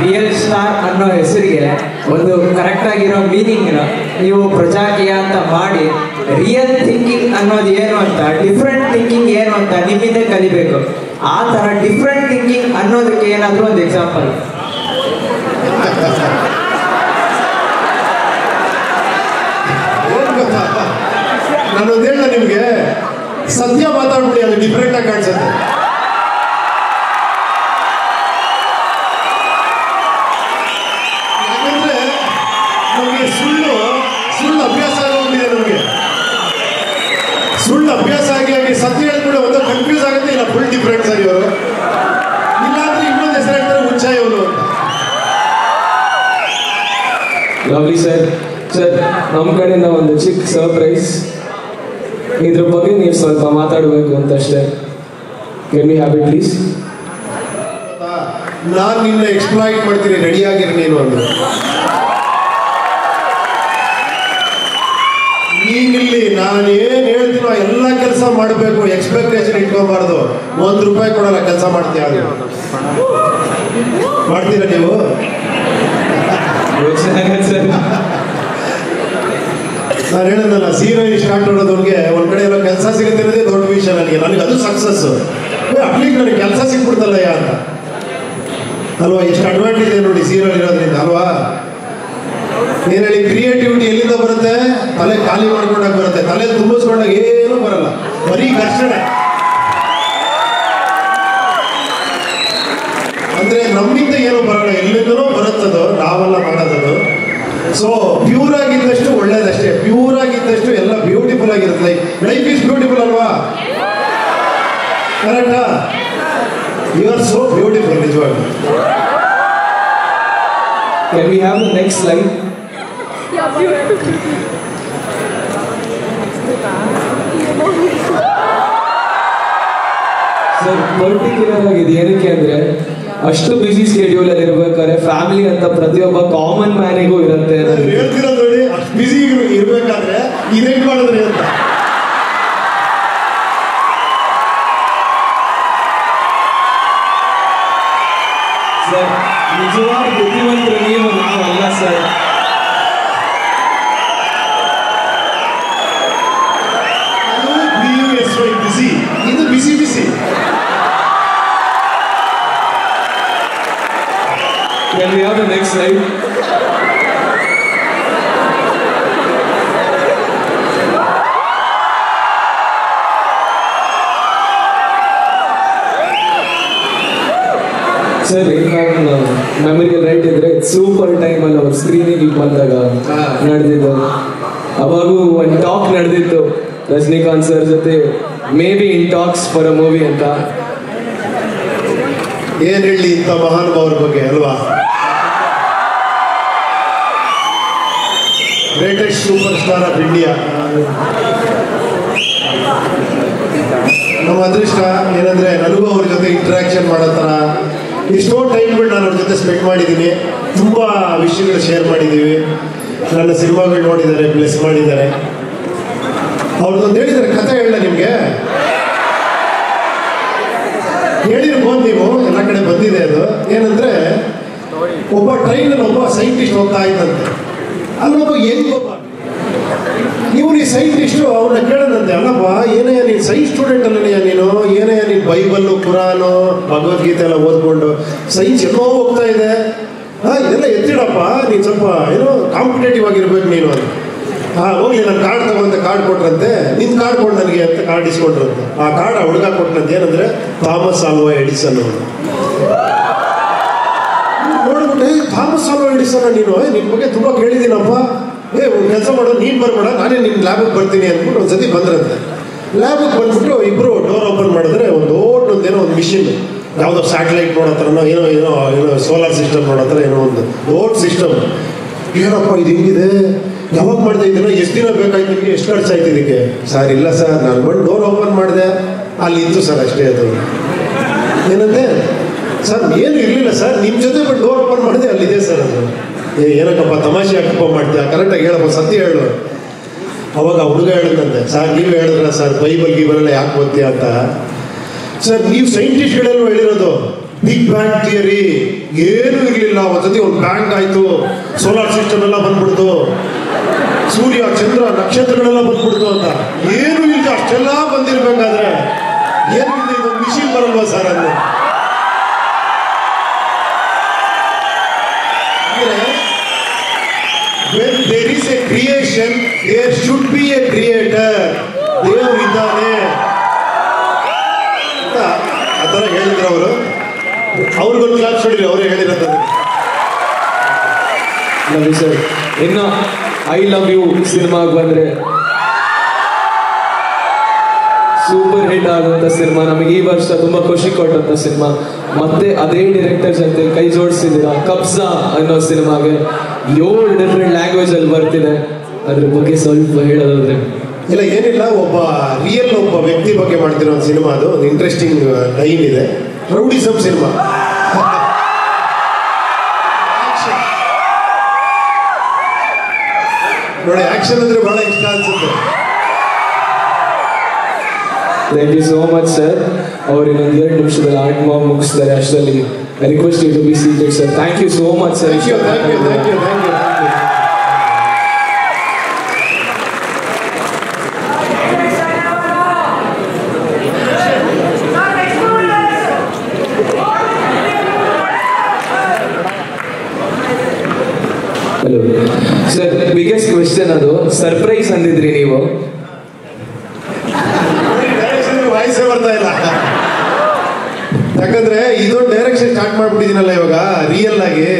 ರಿಯಲ್ ಸ್ಟಾರ್ ಅನ್ನೋ ಹೆಸರಿಗೆ ಒಂದು ಕರೆಕ್ಟ್ ಆಗಿರೋ ಮೀನಿಂಗ್ ನೀವು ಪ್ರಜಾಕೀಯ ಅಂತ ಮಾಡಿ ರಿಯಲ್ ಥಿಂಕಿಂಗ್ ಅನ್ನೋದು ಏನು ಅಂತ ಡಿಫ್ರೆಂಟ್ ಥಿಂಕಿಂಗ್ ಏನು ಅಂತ ನಿಮ್ಮಿಂದ ಕಲಿಬೇಕು. ಆ ತರ ಡಿಫ್ರೆಂಟ್ ಥಿಂಕಿಂಗ್ ಅನ್ನೋದಕ್ಕೆ ಏನಾದರೂ ಒಂದು ಎಕ್ಸಾಂಪಲ್
ಏನ್ ಗೊತ್ತಾ ನಾನೊಂದು ಹೇಳ ನಿಮ್ಗೆ ಸತ್ಯ ಮಾತಾಡ್ಬಿಡಿ, ಅದು ಡಿಫ್ರೆಂಟ್ ಆಗಿ ಕಾಣಿಸುತ್ತೆ. ಯಾಕಂದ್ರೆ ನಮಗೆ ಸುಳ್ಳು ಸುಳ್ಳು ಅಭ್ಯಾಸ ಆಗೋಗ್ಬಿಟ್ಟಿದೆ ನಮಗೆ. ಸುಳ್ಳು ಅಭ್ಯಾಸ ಆಗಿ ಆಗಿ ಸತ್ಯ ಹೇಳ್ಬಿಟ್ಟು ಒಂದು ಕನ್ಫ್ಯೂಸ್ ಆಗುತ್ತೆ, ಇಲ್ಲ ಫುಲ್ ಡಿಫ್ರೆನ್ಸ್ ಆಗಿ ಇವರು ಇಲ್ಲಾಂದ್ರೆ ಇನ್ನೊಂದು ಹೆಸರು ಹೇಳ್ತಾರೆ ಹುಚ್ಚ ಇವನು ಅಂತ.
ಲವ್ಲಿ ಸರ್ ಸರ್ ನಮ್ಮ ಕಡೆಯಿಂದ ಒಂದು ಚಿಕ್ಕ ಸರ್ಪ್ರೈಸ್ ಇದ್ರ ಬಗ್ಗೆ ನೀವು ಸ್ವಲ್ಪ ಮಾತಾಡಬೇಕು ಅಂತ ಅಷ್ಟೇ can we have it please
ನಾನು ನಿನ್ನ ಎಕ್ಸ್ಪ್ಲಾಯ್ಟ್ ಮಾಡ್ತೀನಿ ರೆಡಿ ಆಗಿರಿ ನೀನು ಅಂದ್ರೆ. ನೀನಿಲ್ಲಿ ನಾನು ಏನ್ ಹೇಳ್ತೀನೋ ಎಲ್ಲ ಕೆಲಸ ಮಾಡಬೇಕು ಎಕ್ಸ್ಪೆಕ್ಟೇಷನ್ ಇಟ್ಕೋಬಾರ್ದು. ಒಂದ್ ರೂಪಾಯಿ ಕೊಡಲ್ಲ ಕೆಲಸ ಮಾಡ್ತೀಯ ಮಾಡ್ತೀರಾ ನೀವು? ನಾನು ಹೇಳೋದಲ್ಲ ಹೀರೋಯಿನ್ ಸ್ಟಾರ್ಟ್ ಮಾಡೋದವ್ರಿಗೆ ಒಂದ್ ಕಡೆ ಎಲ್ಲ ಕೆಲಸ ಸಿಗುತ್ತೆ ದೊಡ್ಡ ವಿಷಯ ನನಗೆ ನನಗೆ ಅದು ಸಕ್ಸಸ್ ಅಪ್ಲಿಕ್ ನನಗೆ ಕೆಲಸ ಸಿಕ್ಬಿಡ್ತಲ್ಲ ಅಂತ. ಅಲ್ವಾ, ಎಷ್ಟು ಅಡ್ವಾಂಟೇಜ್ ಇದೆ ನೋಡಿ ಸೀರಿಯಲ್ ಇರೋದ್ರಿಂದ, ಅಲ್ವಾ? ಏನ್ ಹೇಳಿ ಕ್ರಿಯೇಟಿವಿಟಿ ಎಲ್ಲಿಂದ ಬರುತ್ತೆ? ತಲೆ ಖಾಲಿ ಮಾಡ್ಕೊಂಡಾಗ ಬರುತ್ತೆ. ತಲೆ ತುಂಬಿಸ್ಕೊಂಡಾಗ ಏನೂ ಬರಲ್ಲ. ಬರೀ ಘರ್ಷಣೆ ಅಂದ್ರೆ ನಮ್ಮಿಂದ ಏನು ಬರಲ್ಲ. ಎಲ್ಲಿಂದನೂ ಬರುತ್ತದೋ, ನಾವೆಲ್ಲ ಮಾಡೋದದು. ಸೊ ಪ್ಯೂರ್ ಆಗಿದ್ದಷ್ಟು ಒಳ್ಳೇದಷ್ಟೇ ಪ್ಯೂರ್ ಆಗಿದ್ದಷ್ಟು ಎಲ್ಲ ಬ್ಯೂಟಿಫುಲ್ ಆಗಿರುತ್ತೆ. ಲೈಕ್ ಲೈಫ್ ಇಸ್ ಬ್ಯೂಟಿಫುಲ್ ಅಲ್ವಾ? ಕರೆಕ್ಟಾ ಯು ಆರ್ ಸೋ ಬ್ಯೂಟಿಫುಲ್ ನಿಜವಾಗಿ
Can we have the next slide? Sir particular ಆಗಿದೆ ಏನಕ್ಕೆ ಅಂದ್ರೆ ಅಷ್ಟು ಬಿಸಿ ಸ್ಕೆಡ್ಯೂಲ್ ಅಲ್ಲಿ ಇರ್ಬೇಕಾದ್ರೆ ಫ್ಯಾಮಿಲಿ ಅಂತ ಪ್ರತಿಯೊಬ್ಬ ಕಾಮನ್ ಮ್ಯಾನಿಗೂ ಇರುತ್ತೆ
ಬಿಸಿ ಇರ್ಬೇಕಾದ್ರೆ ಮಾಡಿದ್ರೆ ಅಂತ.
ನಿಜವಾದ ಬುದ್ಧಿವಂತರು ನೀವು ನಾವಲ್ಲ ಸರ್
ಅದು B U S Y busy ಇದು busy busy
Can we have the next slide? Sir ನಾನು ಮೆಮರಿಯಲ್ಲಿ ರೈಟ್ ಇದ್ರೆ ಸೂಪರ್ ಟೈಮ್ ಅಲ್ಲಿ ಅವ್ರ ಸ್ಕ್ರೀನಿಂಗ್ ಬಂದಾಗ. ನಡೆದಿದ್ದು. ಅವಾಗೂ ಒಂದು ಟಾಕ್ ನಡೆದಿತ್ತು. ರಜನಿಕಾಂತ್ ಸರ್ ಜೊತೆ may be in talks for a movie ಅಂತ.
ಏನ್ ಹೇಳಿ ಇಂಥ ಮಹಾನುಭಾವರ ಬಗ್ಗೆ ಅಲ್ವಾ? Greatest super star of India ನಮ್ಮ ಅದೃಷ್ಟ ಏನಂದ್ರೆ ನನಗೂ ಅವ್ರ ಜೊತೆ ಇಂಟ್ರಾಕ್ಷನ್ ಮಾಡೋ ಥರ. ಎಷ್ಟೋ ಟೈಮ್ಗಳು ನಾನು ಅವ್ರ ಜೊತೆ ಸ್ಪೆಂಡ್ ಮಾಡಿದ್ದೀನಿ. ತುಂಬ ವಿಷಯಗಳು ಶೇರ್ ಮಾಡಿದ್ದೀವಿ. ನನ್ನ ಸಿನಿಮಾಗಳು ನೋಡಿದ್ದಾರೆ ಬ್ಲೆಸ್ ಮಾಡಿದ್ದಾರೆ. ಅವ್ರದ್ದೊಂದು ಹೇಳಿದ್ದಾರೆ, ಕಥೆ ಹೇಳ ನಿಮಗೆ? ಹೇಳಿರ್ಬೋದು ನೀವು. ಎಲ್ಲ ಕಡೆ ಬಂದಿದೆ ಅದು. ಏನಂದ್ರೆ, ಒಬ್ಬ ಟ್ರೈನ್ ಒಬ್ಬ ಸೈಂಟಿಸ್ಟ್ ಹೋಗ್ತಾ ಇದ್ದಂತೆ. ಅಲ್ಲೊಬ್ಬ ಹೆಂಗ್ ಒಬ್ಬ ನೀ ಸೈಂಟಿಸ್ಟು ಅವ್ರನ್ನ ಕೇಳದಂತೆ, ಅಲ್ಲಪ್ಪ, ಏನೇ ನೀನು ಸೈನ್ಸ್ ಸ್ಟೂಡೆಂಟ್ ಅಲ್ಲಯ್ಯ ನೀನು, ಏನೇ ನೀನು ಬೈಬಲ್ಲು, ಕುರಾನು, ಭಗವದ್ಗೀತೆ ಎಲ್ಲ ಓದ್ಕೊಂಡು ಸೈನ್ಸ್ ಎಲ್ಲೋ ಹೋಗ್ತಾ ಇದೆ. ಹಾ ಇದೆಲ್ಲ ಎತ್ತಿಡಪ್ಪ ನೀನು ಸ್ವಲ್ಪ ಏನೋ ಕಾಂಪಿಟೇಟಿವ್ ಆಗಿರ್ಬೇಕು ನೀನು ಅಂತ. ಹಾ ಹೋಗ್ಲಿ, ನಾನು ಕಾರ್ಡ್ ತಗೊಂತ ಕಾರ್ಡ್ ಕೊಟ್ರಂತೆ. ನಿನ್ ಕಾರ್ಡ್ ಕೊಡು ನನಗೆ ಅಂತ ಕಾರ್ಡ್ ಇಸ್ಕೊಂಡ್ರಂತೆ. ಆ ಕಾರ್ಡ್ ಆ ಹುಡುಗ ಕೊಟ್ಟನಂತೆ, ಏನಂದ್ರೆ, ಥಾಮಸ್ ಆಲ್ವಾ ಎಡಿಸನ್ ಅವರು ನೋಡ್ಬಿಟ್ಟು, ಥಾಮಸ್ ಆಲ್ವಾ ಎಡಿಸನ್ ನೀನು? ನಿನ್ನ ನಿನ್ ಬಗ್ಗೆ ತುಂಬಾ ಕೇಳಿದ್ದೀನಪ್ಪ. ಏ, ಒಂದು ಕೆಲಸ ಮಾಡೋ, ನೀನು ಬರಬೇಡ, ನಾನೇ ನಿಮ್ಮ ಲ್ಯಾಬಿಗೆ ಬರ್ತೀನಿ ಅಂದ್ಬಿಟ್ಟು ಒಂದ್ಸತಿ ಬಂದ್ರಂತೆ. ಲ್ಯಾಬಿಗೆ ಬಂದ್ಬಿಟ್ಟು ಇಬ್ಬರು ಡೋರ್ ಓಪನ್ ಮಾಡಿದ್ರೆ ಒಂದು ದೊಡ್ಡ ಏನೋ ಒಂದು ಮಿಷಿನ್ ಯಾವುದೋ ಸ್ಯಾಟಲೈಟ್ ನೋಡೋ ಥರನೋ ಏನೋ ಏನೋ ಏನೋ ಸೋಲಾರ್ ಸಿಸ್ಟಮ್ ನೋಡೋ ಥರ ಏನೋ ಒಂದು ದೊಡ್ಡ ಸಿಸ್ಟಮ್ ಏನಪ್ಪ, ಇದು ಹಿಂಗಿದೆ? ಯಾವಾಗ ಮಾಡಿದೆ ಇದ್ದೀನೋ, ಎಷ್ಟು ದಿನ ಬೇಕಾಯ್ತು ನಿಮಗೆ, ಎಷ್ಟು ಖರ್ಚಾಯ್ತು ಇದಕ್ಕೆ? ಸರ್, ಇಲ್ಲ ಸರ್, ನಾನು ಬಂದು ಡೋರ್ ಓಪನ್ ಮಾಡಿದೆ. ಅಲ್ಲಿ ಇತ್ತು ಸರ್ ಅಷ್ಟೇ ಅದು. ಏನಂತೆ? ಸರ್ ಏನು ಇರಲಿಲ್ಲ ಸರ್. ನಿಮ್ಮ ಜೊತೆ ಬಂದು ಡೋರ್ ಓಪನ್ ಮಾಡಿದೆ, ಅಲ್ಲಿದೆ ಸರ್ ಅದು. ಏ, ಏನಕ್ಕಪ್ಪ, ತಮಾಷೆ ಹಾಕಪ್ಪ ಮಾಡ್ತೀಯ? ಕರೆಕ್ಟಾಗಿ ಹೇಳಪ್ಪ, ಸತ್ಯ ಹೇಳು. ಅವಾಗ ಹುಡುಗ ಹೇಳಿದಂತೆ ಸರ್, ನೀವು ಹೇಳಿದ್ರ ಸರ್ ಬೈಬಲ್ ಗೀಬಲ್ ಯಾಕೆ ಓದ್ತೀಯ ಅಂತ? ಸರ್, ನೀವು ಸೈಂಟಿಸ್ಟ್ಗಳೆಲ್ಲ ಹೇಳಿರೋದು, ಬಿಗ್ ಬ್ಯಾಂಗ್ ಥಿಯರಿ, ಏನೂ ಇರಲಿಲ್ಲ ಒಂದ್ಸತಿ ಒಂದು ಬ್ಯಾಂಕ್ ಆಯ್ತು, ಸೋಲಾರ್ ಸಿಸ್ಟಮ್ ಎಲ್ಲ ಬಂದ್ಬಿಡ್ತು, ಸೂರ್ಯ, ಚಂದ್ರ, ನಕ್ಷತ್ರಗಳೆಲ್ಲ ಬಂದ್ಬಿಡ್ತು ಅಂತ. ಏನು ಇಲ್ಲ ಅಷ್ಟೆಲ್ಲ ಬಂದಿರ್ಬೇಕಾದ್ರೆ ಏನು ಇಲ್ಲ ಇದು ಮಿಷಿನ್ ಬರಲ್ವಾ ಸರ್ ಅಲ್ಲಿ? A there should be a creator creator. ದೇವರು ಇದ್ದಾನೆ ಅಂತ ಆ ಥರ ಹೇಳಿದ್ರು ಅವರು. ಅವ್ರಿಗೊಂದು ಕ್ಲಾಸ್ ಹೊಡಿರಿ ಅವರೇ ಹೇಳಿರೋದು.
ಸರ್. ಇನ್ನು ಐ ಲವ್ ಯು ಸಿನಿಮಾಗೆ ಬಂದ್ರೆ ಸೂಪರ್ ಹಿಟ್ ಆದಂಥ ಸಿನಿಮಾ. ನಮಗೆ ಈ ವರ್ಷ ತುಂಬಾ ಖುಷಿ ಕೊಟ್ಟಂಥ ಸಿನಿಮಾ. ಮತ್ತೆ ಅದೇ ಡೈರೆಕ್ಟರ್ ಜೊತೆ ಕೈ ಜೋಡಿಸಿದ್ದೀರಾ? ಕಬ್ಜಾ ಅನ್ನೋ ಸಿನಿಮಾಗೆ ಏಳು ಡಿಫ್ರೆಂಟ್ ಲ್ಯಾಂಗ್ವೇಜ್ ಅಲ್ಲಿ ಬರ್ತಿದೆ. ಅದ್ರ ಬಗ್ಗೆ ಸ್ವಲ್ಪ ಹೇಳೋದಾದ್ರೆ.
ಇಲ್ಲ ಏನಿಲ್ಲ ಒಬ್ಬ ರಿಯಲ್ ಒಬ್ಬ ವ್ಯಕ್ತಿ ಬಗ್ಗೆ ಮಾಡ್ತಿರೋ ಒಂದು ಸಿನಿಮಾ ಅದು. ಒಂದು ಇಂಟ್ರೆಸ್ಟಿಂಗ್ ಲೈನ್ ಇದೆ. ರೌಡಿಸಮ್ ಸಿನಿಮಾ ನೋಡಿ ಆಕ್ಷನ್ ಅಂದ್ರೆ ಬಹಳ ಇಷ್ಟ ಅನ್ಸುತ್ತೆ.
Thank you so much sir ಅವ್ರು ಇನ್ನೊಂದು ಎರಡು ನಿಮಿಷದಲ್ಲಿ ಆರ್ಟ್ ಮಾಮ್ ಮುಗಿಸ್ತಾರೆ. ಅಷ್ಟರಲ್ಲಿ ರಿಕ್ವೆಸ್ಟ್ ಇದು to be seated sir thank you so much sir
thank you thank you thank you thank you thank you
hello sir biggest question ಅದು surprise ಅಂದಿದ್ರಿ ನೀವು.
ವಾಯ್ಸೇ ಬರ್ತಾ ಇಲ್ಲ. ಯಾಕಂದ್ರೆ ಇದೊಂದು ಡೈರೆಕ್ಷನ್ ಸ್ಟಾರ್ಟ್ ಮಾಡ್ಬಿಟ್ಟಿದೀನಲ್ಲ ಇವಾಗ ರಿಯಲ್ ಆಗಿ.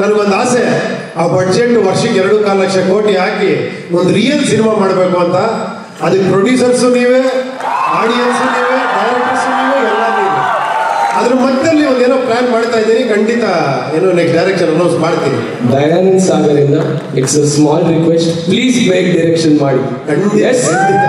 ನನಗೊಂದು ಆಸೆ, ಆ ಬಡ್ಜೆಟ್ ವರ್ಷಕ್ಕೆ ಎರಡು ಕಾಲು ಲಕ್ಷ ಕೋಟಿ ಹಾಕಿ ಒಂದು ರಿಯಲ್ ಸಿನಿಮಾ ಮಾಡಬೇಕು ಅಂತ. ಅದಕ್ಕೆ ಪ್ರೊಡ್ಯೂಸರ್ಸು ನೀವೇ ಆಡಿಯನ್ಸು ನೀವೇ ಡೈರೆಕ್ಟರ್ಸು ನೀವೇ ಎಲ್ಲ ನೀವೇ. ಅದ್ರ ಒಂದೇನೋ
ಪ್ಲಾನ್ ಮಾಡ್ತಾ ಇದ್ದೀನಿ. ಖಂಡಿತ ಏನು ನೆಕ್ಸ್ಟ್ ಡೈರೆಕ್ಷನ್ ಅನೌನ್ಸ್ ಮಾಡ್ತೀನಿ.
Dayanand ಸಾಗರಿಂದ it's a small request please ಬೇಕ್ ಡೈರೆಕ್ಷನ್ ಮಾಡಿ.
ಖಂಡಿತ.